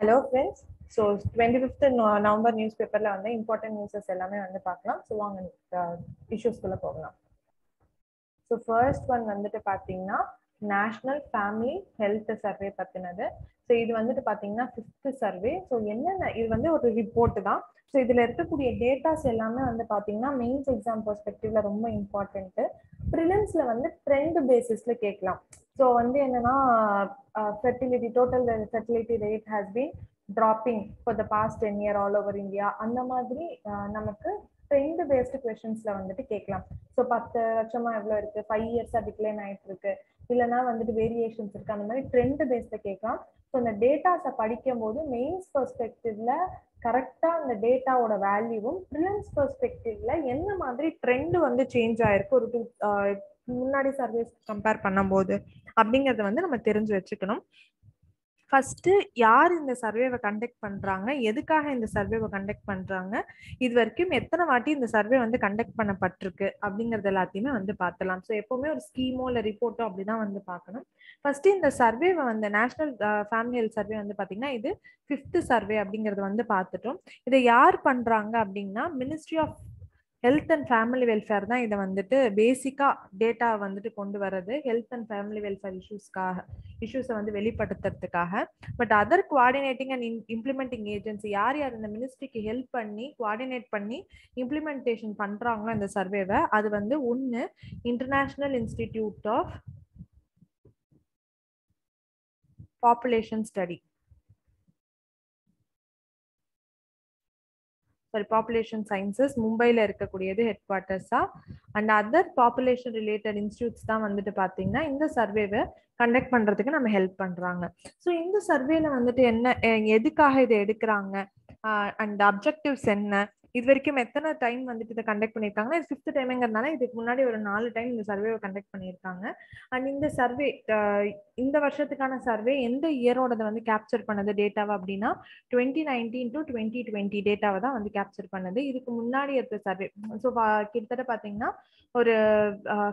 Hello friends so twenty fifth November news பேப்பரில் வந்து important newses எல்லாமே வந்து பார்க்கலாம். ஸோ வாங்க இஷ்யூஸ்குள்ளே போகலாம். ஸோ ஃபர்ஸ்ட் ஒன் வந்துட்டு பார்த்தீங்கன்னா நேஷ்னல் ஃபேமிலி ஹெல்த் சர்வே பற்றினது ஸோ இது வந்துட்டு பார்த்தீங்கன்னா ஃபிஃப்த்து சர்வே ஸோ என்னென்ன இது வந்து ஒரு ரிப்போர்ட் தான். ஸோ இதில் இருக்கக்கூடிய டேட்டாஸ் எல்லாமே வந்து பார்த்தீங்கன்னா மெயின்ஸ் எக்ஸாம் பெர்ஸ்பெக்டிவ்ல ரொம்ப இம்பார்ட்டன்ட்டு ப்ரிலிம்ஸில் வந்து ட்ரெண்ட் பேசிஸில் கேட்கலாம். ஸோ வந்து என்னன்னா fertility total fertility rate has been dropping for the past ten year all over India அந்த மாதிரி நமக்கு ட்ரெண்ட் பேஸ்டு கொஷின்ஸ்ல வந்துட்டு கேட்கலாம். ஸோ பத்து வருஷமா எவ்வளோ இருக்கு? ஃபைவ் இயர்ஸா டிக்ளைன் ஆயிட்டு இருக்கு. இல்லைன்னா வந்துட்டு வேரியேஷன்ஸ் இருக்கு. அந்த மாதிரி ட்ரெண்ட் பேஸ்ட கேட்கலாம். ஸோ அந்த டேட்டாஸை படிக்கும் போது மெயின்ஸ் பெர்ஸ்பெக்டிவ்ல கரெக்டா அந்த டேட்டாவோட வேல்யூவும் ப்ரிலிம்ஸ் பெர்ஸ்பெக்டிவ்ல என்ன மாதிரி ட்ரெண்ட் வந்து சேஞ்ச் ஆயிருக்கு? ஒரு டூ முன்னாடி சர்வேஸ் கம்பேர் பண்ணும்போது அப்படிங்கறத வந்து நம்ம தெரிஞ்சு வச்சுக்கணும். ஃபர்ஸ்ட் யார் இந்த சர்வேவை கண்டக்ட் பண்றாங்க? எதுக்காக இந்த சர்வேவை கண்டக்ட் பண்றாங்க? இது வரைக்கும் எத்தனை வாட்டி இந்த சர்வே வந்து கண்டக்ட் பண்ணப்பட்டிருக்கு? அப்படிங்கறது எல்லாத்தையுமே வந்து பார்த்தலாம். ஸோ எப்பவுமே ஒரு ஸ்கீமோ இல்லை ரிப்போர்ட்டோ அப்படிதான் வந்து பார்க்கணும். ஃபர்ஸ்ட் இந்த சர்வேவை வந்து நேஷனல் ஃபேமிலி ஹெல்த் சர்வே வந்து பார்த்தீங்கன்னா இது ஃபிஃப்த் சர்வே அப்படிங்கறது வந்து பார்த்துட்டோம். இதை யார் பண்றாங்க அப்படின்னா ministry of health and family welfare தான் இதை வந்துட்டு பேசிக்கா டேட்டா வந்துட்டு கொண்டு வர்றது. ஹெல்த் அண்ட் ஃபேமிலி வெல்ஃபேர் இஷ்யூஸ்க்காக இஷ்யூஸை வந்து வெளிப்படுத்துறதுக்காக. But other coordinating and implementing agency யார் யார் இந்த மினிஸ்ட்ரிக்கு ஹெல்ப் பண்ணி குவாடினேட் பண்ணி இம்ப்ளிமெண்டேஷன் பண்ணுறாங்களோ இந்த சர்வேவை அது வந்து ஒன்று international institute of population study sorry population sciences மும்பையில் இருக்கக்கூடியது head குவார்ட்டர்ஸா and other population related institutes தான் வந்துட்டு பார்த்தீங்கன்னா இந்த சர்வேவை கண்டக்ட் பண்ணுறதுக்கு நம்ம ஹெல்ப் பண்ணுறாங்க ஸோ இந்த சர்வேல வந்துட்டு என்ன எதுக்காக இதை எடுக்கிறாங்க? அண்ட் அப்ஜெக்டிவ்ஸ் என்ன? இது வரைக்கும் எத்தனை டைம் வந்துட்டு இதை கண்டக்ட் பண்ணியிருக்காங்கன்னா இது ஃபிஃப்த் டைமுங்கிறதுனால இதுக்கு முன்னாடி ஒரு நாலு டைம் இந்த சர்வேவை கண்டக்ட் பண்ணியிருக்காங்க. அண்ட் இந்த சர்வே இந்த வருஷத்துக்கான சர்வே எந்த இயரோடதை வந்து கேப்சர் பண்ணது டேட்டாவை அப்படின்னா twenty nineteen to twenty twenty டேட்டாவை தான் வந்து கேப்சர் பண்ணது. இதுக்கு முன்னாடி எடுத்த சர்வே ஸோ கிட்டத்தட்ட பார்த்தீங்கன்னா ஒரு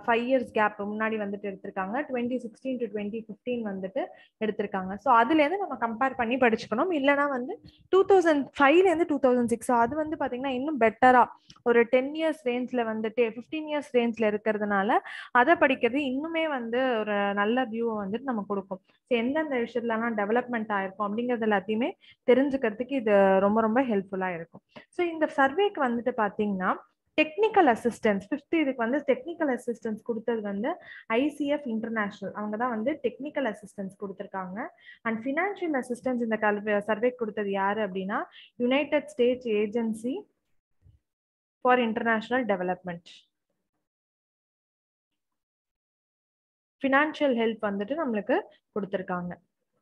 ஃபைவ் இயர்ஸ் கேப் முன்னாடி வந்துட்டு எடுத்திருக்காங்க. Twenty sixteen to twenty fifteen வந்துட்டு எடுத்திருக்காங்க. ஸோ அதுலேருந்து நம்ம கம்பேர் பண்ணி படிச்சுக்கணும். இல்லைனா வந்து டூ தௌசண்ட் ஃபைவ்லேருந்து டூ தௌசண்ட் சிக்ஸ் அது வந்து பார்த்தீங்கன்னா இன்னும் பெட்டரா ஒரு டென் இயர்ஸ் ரேஞ்ச்ல வந்துட்டு ஃபிஃப்டீன் இயர்ஸ் ரேஞ்ச்ல இருக்கிறதுனால அதை படிக்கிறது இன்னுமே வந்து ஒரு நல்ல வியூவை வந்துட்டு நம்ம கொடுக்கும். ஸோ எந்தெந்த விஷயத்துலலாம் டெவலப்மெண்ட் ஆயிருக்கும் அப்படிங்கிறது எல்லாத்தையுமே தெரிஞ்சுக்கிறதுக்கு இது ரொம்ப ரொம்ப ஹெல்ப்ஃபுல்லா இருக்கும். ஸோ இந்த சர்வேக்கு வந்துட்டு பாத்தீங்கன்னா டெக்னிக்கல் அசிஸ்டன்ஸ் ஃபிஃப்த் இதுக்கு வந்து டெக்னிக்கல் அசிஸ்டன்ஸ் கொடுத்தது வந்து ஐசிஎஃப் இன்டர்நேஷனல் அவங்க தான் வந்து டெக்னிக்கல் அசிஸ்டன்ஸ் கொடுத்துருக்காங்க. அண்ட் ஃபினான்ஷியல் அசிஸ்டன்ஸ் இந்த கல்வி சர்வே கொடுத்தது யாரு அப்படின்னா United States agency for international development financial help வந்துட்டு நம்மளுக்கு கொடுத்துருக்காங்க.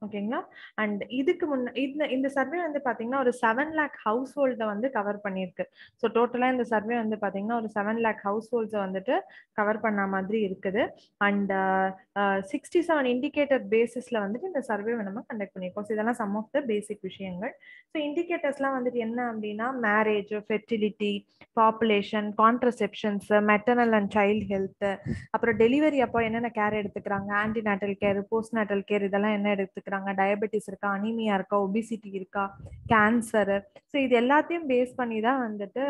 ஓகேங்களா? அண்ட் இதுக்கு முன்ன இந்த இந்த சர்வே வந்து பாத்தீங்கன்னா ஒரு செவன் லேக் ஹவுஸ் ஹோல்டை வந்து கவர் பண்ணியிருக்கு. ஸோ டோட்டலாக இந்த சர்வே வந்து பாத்தீங்கன்னா ஒரு செவன் லேக் ஹவுஸ் ஹோல்ட்ஸை வந்துட்டு கவர் பண்ண மாதிரி இருக்குது. அண்ட் சிக்ஸ்டி செவன் இண்டிகேட்டர் பேசிஸ்ல வந்துட்டு இந்த சர்வே நம்ம கண்டக்ட் பண்ணியிருக்கோம். ஸோ இதெல்லாம் சம் ஆஃப் த பேசிக் விஷயங்கள். ஸோ இண்டிகேட்டர்ஸ்லாம் வந்துட்டு என்ன அப்படின்னா marriage fertility population contraceptions maternal and child health அப்புறம் டெலிவரி அப்போ என்னென்ன கேர் எடுத்துக்கிறாங்க? Antenatal care postnatal care இதெல்லாம் என்ன எடுத்துக்கிறாங்க? டயபெட்டிஸ் இருக்கா அனிமியா இருக்கா ஒபிசிட்டி இருக்கா கேன்சர் ஸோ இது எல்லாத்தையும் பேஸ் பண்ணி தான் வந்துட்டு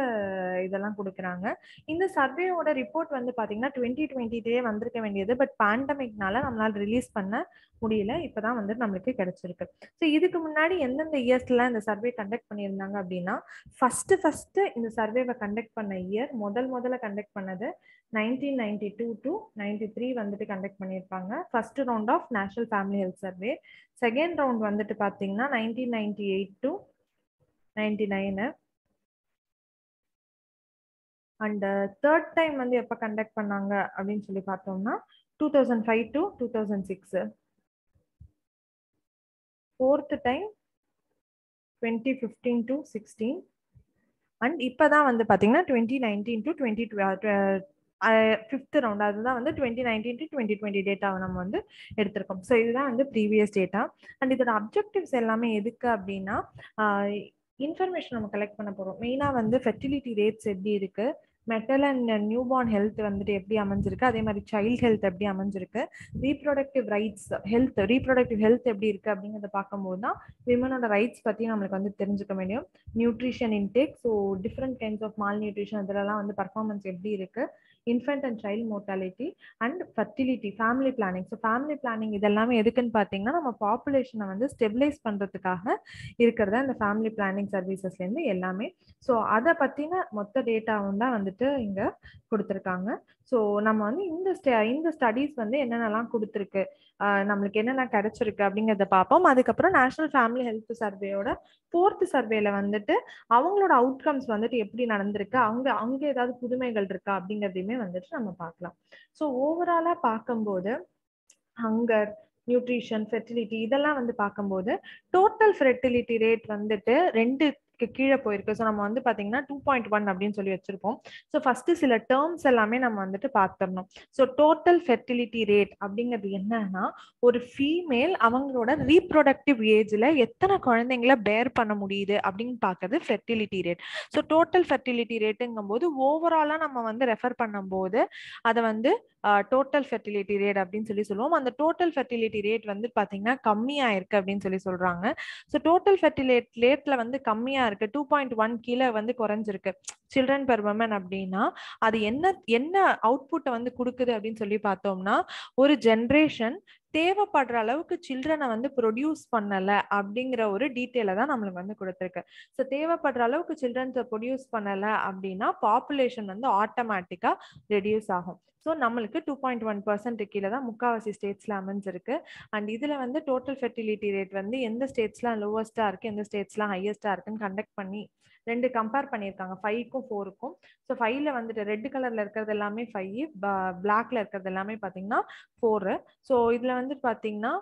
இதெல்லாம் கொடுக்குறாங்க. இந்த சர்வேயோட ரிப்போர்ட் வந்து பார்த்தீங்கன்னா டுவெண்ட்டி டுவெண்ட்டிலே வந்திருக்க வேண்டியது. பட் பேண்டமிக்னால நம்மளால் ரிலீஸ் பண்ண முடியல. இப்போதான் வந்துட்டு நம்மளுக்கு கிடைச்சிருக்கு. ஸோ இதுக்கு முன்னாடி எந்தெந்த இயர்ஸ்லாம் இந்த சர்வே கண்டக்ட் பண்ணியிருந்தாங்க அப்படின்னா ஃபர்ஸ்ட் ஃபர்ஸ்ட் இந்த சர்வேவை கண்டக்ட் பண்ண இயர் முதல் முதல்ல கண்டக்ட் பண்ணது nineteen ninety two to ninety three வந்துட்டு கண்டக்ட் பண்ணியிருப்பாங்க first round of national family health survey second round வந்துட்டு பார்த்தீங்கன்னா nineteen ninety eight to ninety nine. And third time வந்து எப்போ கண்டக்ட் பண்ணாங்க அப்படின்னு சொல்லி பார்த்தோம்னா two thousand five to two thousand six fourth time twenty fifteen to sixteen and இப்போ தான் வந்து பார்த்தீங்கன்னா twenty nineteen to twenty fifth round அதுதான் வந்து twenty nineteen to twenty twenty டேட்டாவை நம்ம வந்து எடுத்திருக்கோம். ஸோ இதுதான் வந்து ப்ரீவியஸ் டேட்டா அண்ட் இதோட அப்ஜெக்டிவ்ஸ் எல்லாமே எதுக்கு அப்படின்னா இன்ஃபர்மேஷன் நம்ம கலெக்ட் பண்ண போகிறோம் மெயினாக வந்து ஃபெர்டிலிட்டி ரேட்ஸ் எப்படி இருக்கு? மெட்டல் அண்ட் நியூபார்ன் ஹெல்த் வந்துட்டு எப்படி அமைஞ்சிருக்கு? அதே மாதிரி சைல்ட் ஹெல்த் எப்படி அமைஞ்சிருக்கு? Reproductive rights health reproductive health எப்படி இருக்கு அப்படிங்கிறத பார்க்கும்போது தான் விமனோட ரைட்ஸ் பத்தி நம்மளுக்கு வந்து தெரிஞ்சுக்க முடியும். Nutrition intake so different kinds of malnutrition இதெல்லாம் வந்து பர்ஃபார்மன்ஸ் எப்படி இருக்கு? Infant and child mortality and fertility family planning so family planning இதெல்லாமே எதுக்குன்னு பார்த்தீங்கன்னா நம்ம பாப்புலேஷனை வந்து ஸ்டெபிலைஸ் பண்ணுறதுக்காக இருக்கிறத அந்த ஃபேமிலி பிளானிங் சர்வீசஸ்லேருந்து எல்லாமே. ஸோ அதை பற்றின மொத்த டேட்டாவும் தான் வந்துட்டு இங்கே கொடுத்துருக்காங்க. ஸோ நம்ம வந்து இந்த ஸ்ட இந்த ஸ்டடீஸ் வந்து என்னென்னலாம் கொடுத்துருக்கு நம்மளுக்கு என்னென்ன கிடைச்சிருக்கு அப்படிங்கிறத பார்ப்போம். அதுக்கப்புறம் நேஷனல் ஃபேமிலி ஹெல்த் சர்வேயோட ஃபோர்த் சர்வேல வந்துட்டு அவங்களோட அவுட்கம்ஸ் வந்துட்டு எப்படி நடந்திருக்கு அவங்க அங்கே ஏதாவது புதுமைகள் இருக்கா அப்படிங்கிறதையுமே வந்துட்டு நம்ம பார்க்கலாம். ஸோ ஓவராலாக பார்க்கும்போது ஹங்கர் நியூட்ரிஷன் ஃபெர்டிலிட்டி இதெல்லாம் வந்து பார்க்கும்போது டோட்டல் ஃபெர்டிலிட்டி ரேட் வந்துட்டு ரெண்டு கீழே போயிருக்கு. ஸோ நம்ம வந்து பார்த்தீங்கன்னா டூ பாயிண்ட் ஒன் அப்படின்னு சொல்லி வச்சிருப்போம். ஸோ ஃபர்ஸ்ட் சில டேர்ம்ஸ் எல்லாமே நம்ம வந்துட்டு பார்த்துடணும் ஸோ டோட்டல் ஃபெர்டிலிட்டி ரேட் அப்படிங்கிறது என்னன்னா ஒரு ஃபீமேல் அவங்களோட ரீப்ரொடக்டிவ் ஏஜ்ல எத்தனை குழந்தைங்கள பேர் பண்ண முடியுது அப்படின்னு பார்க்கறது fertility rate so total fertility ரேட்டுங்கும் போது ஓவராலாக நம்ம வந்து ரெஃபர் பண்ணும்போது அதை வந்து டோட்டல் ஃபெர்டிலிட்டி ரேட் அப்படின்னு சொல்லி சொல்லுவோம். அந்த டோட்டல் ஃபெர்டிலிட்டி ரேட் வந்து பார்த்தீங்கன்னா கம்மியாக இருக்குது அப்படின்னு சொல்லி சொல்றாங்க. ஸோ டோட்டல் ஃபெர்டிலேட் ரேட்ல வந்து கம்மியாக இருக்கு. டூ பாயிண்ட் ஒன் கீழே வந்து குறைஞ்சிருக்கு. சில்ட்ரன் பெர் உமன் அப்படின்னா அது என்ன என்ன அவுட்புட்டை வந்து கொடுக்குது அப்படின்னு சொல்லி பார்த்தோம்னா ஒரு ஜென்ரேஷன் தேவைப்படுற அளவுக்கு சில்ட்ரனை வந்து ப்ரொடியூஸ் பண்ணல அப்படிங்கிற ஒரு டீட்டெயிலை தான் நம்மளுக்கு வந்து கொடுத்துருக்கு. ஸோ தேவைப்படுற அளவுக்கு சில்ட்ரன்ஸை ப்ரொடியூஸ் பண்ணல அப்படின்னா பாப்புலேஷன் வந்து ஆட்டோமேட்டிக்காக ரெடியூஸ் ஆகும். ஸோ நம்மளுக்கு டூ பாயிண்ட் ஒன் பர்சன்ட் கீழே தான் முக்காவாசி ஸ்டேட்ஸில் அமைஞ்சிருக்கு. அண்ட் இதில் வந்து டோட்டல் ஃபெர்டிலிட்டி ரேட் வந்து எந்த ஸ்டேட்ஸ்லாம் லோவஸ்ட்டாக இருக்குது எந்த ஸ்டேட்ஸ்லாம் ஹையஸ்ட்டாக இருக்குன்னு கண்டக்ட் பண்ணி ரெண்டு கம்பேர் பண்ணியிருக்காங்க. ஃபைவ்க்கும் ஃபோருக்கும் ஸோ ஃபைவ்ல வந்துட்டு ரெட் கலர்ல இருக்கிறது எல்லாமே ஃபைவ் பிளாக்ல இருக்கிறது எல்லாமே பார்த்தீங்கன்னா ஃபோரு ஸோ இதுல வந்துட்டு பார்த்தீங்கன்னா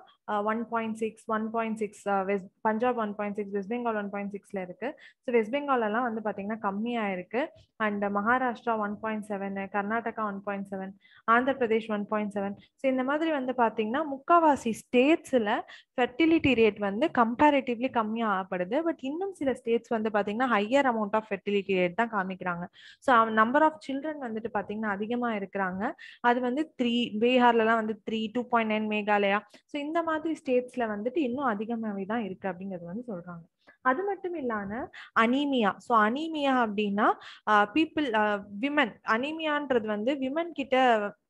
one point six one point six West Punjab one point six West Bengal one point சிக்ஸில் இருக்குது ஸோ வெஸ்ட் பெங்காலெல்லாம் வந்து பார்த்தீங்கன்னா கம்மியாக இருக்கு. And Maharashtra one point seven Karnataka one point seven Andhra Pradesh one point seven so இந்த மாதிரி வந்து பார்த்தீங்கன்னா முக்காவாசி ஸ்டேட்ஸில் ஃபெர்டிலிட்டி ரேட் வந்து கம்பேரிட்டிவ்லி கம்மியாக ஆகப்படுது பட் இன்னும் சில ஸ்டேட்ஸ் வந்து பார்த்தீங்கன்னா higher amount of fertility rate தான் காமிக்கிறாங்க. ஸோ நம்பர் ஆஃப் சில்ட்ரன் வந்துட்டு பார்த்தீங்கன்னா அதிகமாக இருக்கிறாங்க. அது வந்து த்ரீ பீகார்லலாம் வந்து three two point nine Meghalaya. So இந்த மாதிரி ஸ்டேட்ஸ்ல வந்துட்டு இன்னும் அதிகமாகவே தான் இருக்கு அப்படிங்கிறது வந்து சொல்றாங்க. அது மட்டும் இல்லாம அனீமியா. ஸோ அனீமியா அப்படின்னா பீப்புள் விமன் அனீமியான்றது வந்து விமன் கிட்ட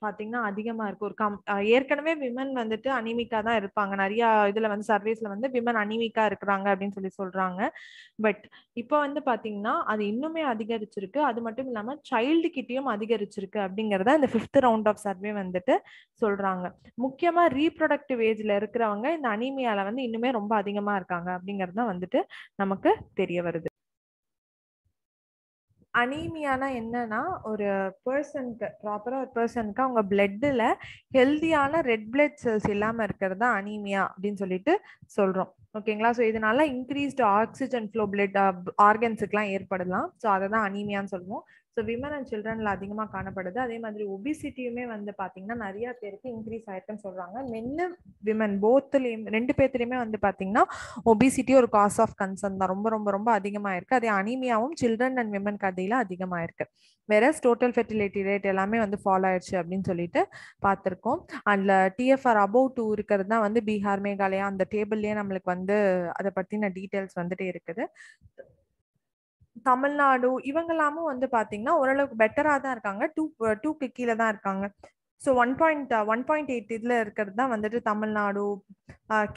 பாத்தீங்கன்னா அதிகமா இருக்கு ஒரு கம் ஏற்கனவே விமன் வந்துட்டு அனிமிக்கா தான் இருப்பாங்க. நிறைய இதுல வந்து சர்வீஸ்ல வந்து விமன் அனிமிக்கா இருக்கிறாங்க அப்படின்னு சொல்லி சொல்றாங்க. பட் இப்போ வந்து பாத்தீங்கன்னா அது இன்னுமே அதிகரிச்சிருக்கு. அது மட்டும் இல்லாம சைல்டு கிட்டயும் அதிகரிச்சிருக்கு அப்படிங்கறத இந்த ஃபிஃப்த் ரவுண்ட் ஆஃப் சர்வே வந்துட்டு சொல்றாங்க. முக்கியமா ரீப்ரொடக்டிவ் ஏஜ்ல இருக்கிறவங்க இந்த அனிமியால வந்து இன்னுமே ரொம்ப அதிகமா இருக்காங்க அப்படிங்கறத தான் வந்துட்டு நமக்கு தெரிய வருது. அனீமியானா என்னன்னா ஒரு பர்சனுக்கு ப்ராப்பரா ஒரு பர்சனுக்கு அவங்க பிளட்ல ஹெல்தியான ரெட் பிளட் செல்ஸ் இல்லாம இருக்கிறது தான் அனீமியா அப்படின்னு சொல்லிட்டு சொல்றோம். ஓகேங்களா ஸோ இதனால இன்க்ரீஸ்டு ஆக்சிஜன் ஃப்ளோ பிளட் ஆர்கன்ஸுக்குலாம் ஏற்படலாம். ஸோ அதை தான் அனீமியான்னு சொல்லுவோம். ஸோ விமன் அண்ட் சில்ட்ரன்ல அதிகமாக காணப்படுது. அதே மாதிரி ஒபிசிட்டியுமே வந்து பார்த்தீங்கன்னா நிறைய பேருக்கு இன்க்ரீஸ் ஆயிருக்குன்னு சொல்றாங்க. மென்னு விமன் போத்துலேயும் ரெண்டு பேர்த்துலையுமே வந்து பார்த்தீங்கன்னா ஒபிசிட்டி ஒரு காஸ் ஆஃப் கன்சர்ன் தான். ரொம்ப ரொம்ப ரொம்ப அதிகமாக இருக்கு அதே அனிமியாவும் சில்ட்ரன் அண்ட் விமன் கதையில அதிகமாக இருக்கு வேற டோட்டல் ஃபெர்டிலிட்டி ரேட் எல்லாமே வந்து ஃபாலோ ஆயிடுச்சு அப்படின்னு சொல்லிட்டு பார்த்துருக்கோம் அதில் டிஎஃப்ஆர் அபவ் டூ இருக்கிறது தான் வந்து பீகார் மேகாலயா அந்த டேபிள்லேயே நம்மளுக்கு வந்து அதை பற்றின டீட்டெயில்ஸ் வந்துட்டே இருக்குது. தமிழ்நாடு இவங்கெல்லாமும் வந்து பாத்தீங்கன்னா ஓரளவுக்கு பெட்டரா தான் இருக்காங்க. டூ டூக்கு கீழே தான் இருக்காங்க. So one point one point eight இதில் இருக்கிறது தான் வந்துட்டு தமிழ்நாடு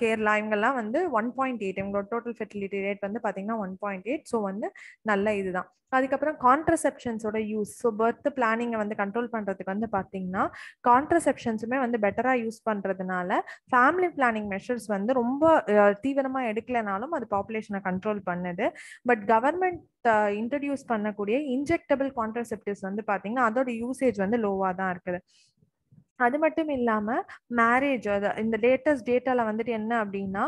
கேரளா இவங்கெல்லாம் வந்து ஒன் பாயிண்ட் எயிட் இவங்களோட டோட்டல் ஃபெர்டிலிட்டி ரேட் வந்து பார்த்தீங்கன்னா ஒன் பாயிண்ட் எயிட் ஸோ வந்து நல்ல இதுதான். அதுக்கப்புறம் கான்ட்ரசெப்ஷன்ஸோட யூஸ் ஸோ பர்த் பிளானிங்கை வந்து கண்ட்ரோல் பண்ணுறதுக்கு வந்து பார்த்தீங்கன்னா கான்ட்ரசெப்ஷன்ஸுமே வந்து பெட்டராக யூஸ் பண்ணுறதுனால ஃபேமிலி பிளானிங் மெஷர்ஸ் வந்து ரொம்ப தீவிரமாக எடுக்கலைனாலும் அது பாப்புலேஷனை கண்ட்ரோல் பண்ணுது. பட் கவர்மெண்ட் இன்ட்ரடியூஸ் பண்ணக்கூடிய இன்ஜெக்டபிள் கான்ட்ரசெப்டிவ்ஸ் வந்து பார்த்தீங்கன்னா அதோட யூசேஜ் வந்து லோவாக தான் இருக்குது. அது மட்டும் இல்லாம மேரேஜ் அது இந்த லேட்டஸ்ட் டேட்டால வந்துட்டு என்ன அப்படின்னா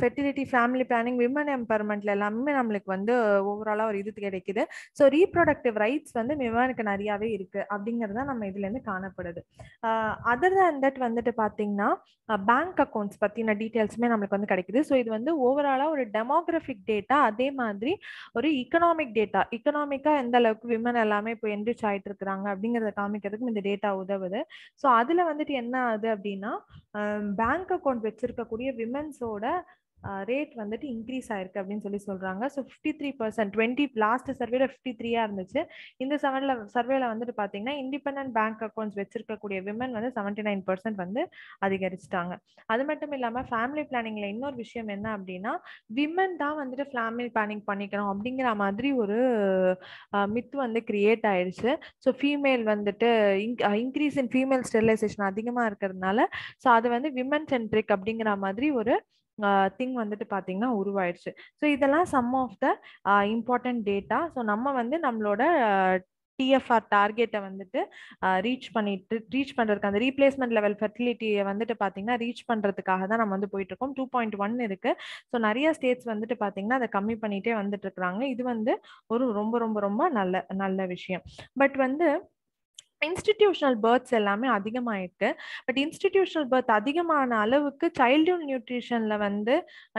ஃபெர்டிலிட்டி ஃபேமிலி பிளானிங் விமன் எம்பவர்மெண்ட்ல எல்லாமே நம்மளுக்கு வந்து ஓவராலா ஒரு இது கிடைக்குது. ஸோ ரீப்ரொடக்டிவ் ரைட்ஸ் வந்து விமனுக்கு நிறையாவே இருக்கு அப்படிங்கிறது தான் நம்ம இதுல இருந்து காணப்படுது அதர் தேன் தட் வந்துட்டு பாத்தீங்கன்னா பேங்க் அக்கௌண்ட்ஸ் பத்தின டீட்டெயில்ஸுமே நம்மளுக்கு வந்து கிடைக்குது. ஸோ இது வந்து ஓவராலா ஒரு டெமோகிராஃபிக் டேட்டா அதே மாதிரி ஒரு இக்கனாமிக் டேட்டா இக்கனாமிக்கா எந்த அளவுக்கு விமன் எல்லாமே இப்போ என்ரிச் ஆயிட்டு இருக்கிறாங்க அப்படிங்கறத காமிக்கிறதுக்கு இந்த டேட்டா உதவுது. ஸோ அதுல வந்துட்டு என்ன ஆகுது அப்படின்னா பேங்க் அக்கௌண்ட் வச்சிருக்கக்கூடிய விமன்ஸோட ரேட் வந்துட்டு இன்க்ரீஸ் ஆயிருக்கு அப்படின்னு சொல்லி சொல்றாங்க. So fifty three percent twenty last சர்வேல fifty த்ரீயா இருந்துச்சு. இந்த செவன்ல சர்வேல வந்துட்டு பாத்தீங்கன்னா இண்டிபெண்டன்ட் பேங்க் அக்கௌண்ட்ஸ் வச்சிருக்கக்கூடிய விமன் வந்து செவன்டி நைன் பர்சன்ட் வந்து அதிகரிச்சிட்டாங்க. அது மட்டும் இல்லாம ஃபேமிலி பிளானிங்ல இன்னொரு விஷயம் என்ன அப்படின்னா விமன் தான் வந்துட்டு ஃபேமிலி பிளானிங் பண்ணிக்கணும் அப்படிங்கிற மாதிரி ஒரு மித் வந்து கிரியேட் ஆயிடுச்சு. ஸோ ஃபீமேல் வந்துட்டு இன்க்ரீஸ் இன் ஃபீமேல் ஸ்டெரிலைசேஷன் அதிகமாக இருக்கிறதுனால ஸோ அது வந்து விமன் சென்ட்ரிக் அப்படிங்கிற மாதிரி ஒரு திங் வந்துட்டு பார்த்தீங்கன்னா உருவாயிடுச்சு. ஸோ இதெல்லாம் some of the important data so நம்ம வந்து நம்மளோட டிஎஃப்ஆர் டார்கெட்டை வந்துட்டு ரீச் பண்ணிட்டு ரீச் பண்ணுறதுக்கு அந்த ரீப்ளேஸ்மெண்ட் லெவல் ஃபெர்டிலிட்டியை வந்துட்டு பார்த்தீங்கன்னா ரீச் பண்ணுறதுக்காக தான் நம்ம வந்து போயிட்டு இருக்கோம் டூ பாயிண்ட் ஒன் இருக்கு. ஸோ நிறைய ஸ்டேட்ஸ் வந்துட்டு பார்த்தீங்கன்னா அதை கம்மி பண்ணிட்டே வந்துட்டு இருக்கிறாங்க இது வந்து ஒரு ரொம்ப ரொம்ப ரொம்ப நல்ல நல்ல விஷயம். பட் வந்து இன்ஸ்டிடியூஷனல் பேர்த்ஸ் எல்லாமே அதிகமாயிருக்கு பட் இன்ஸ்டிடியூஷனல் பேர்த் அதிகமான அளவுக்கு சைல்டுஹுட் நியூட்ரிஷன்ல வந்து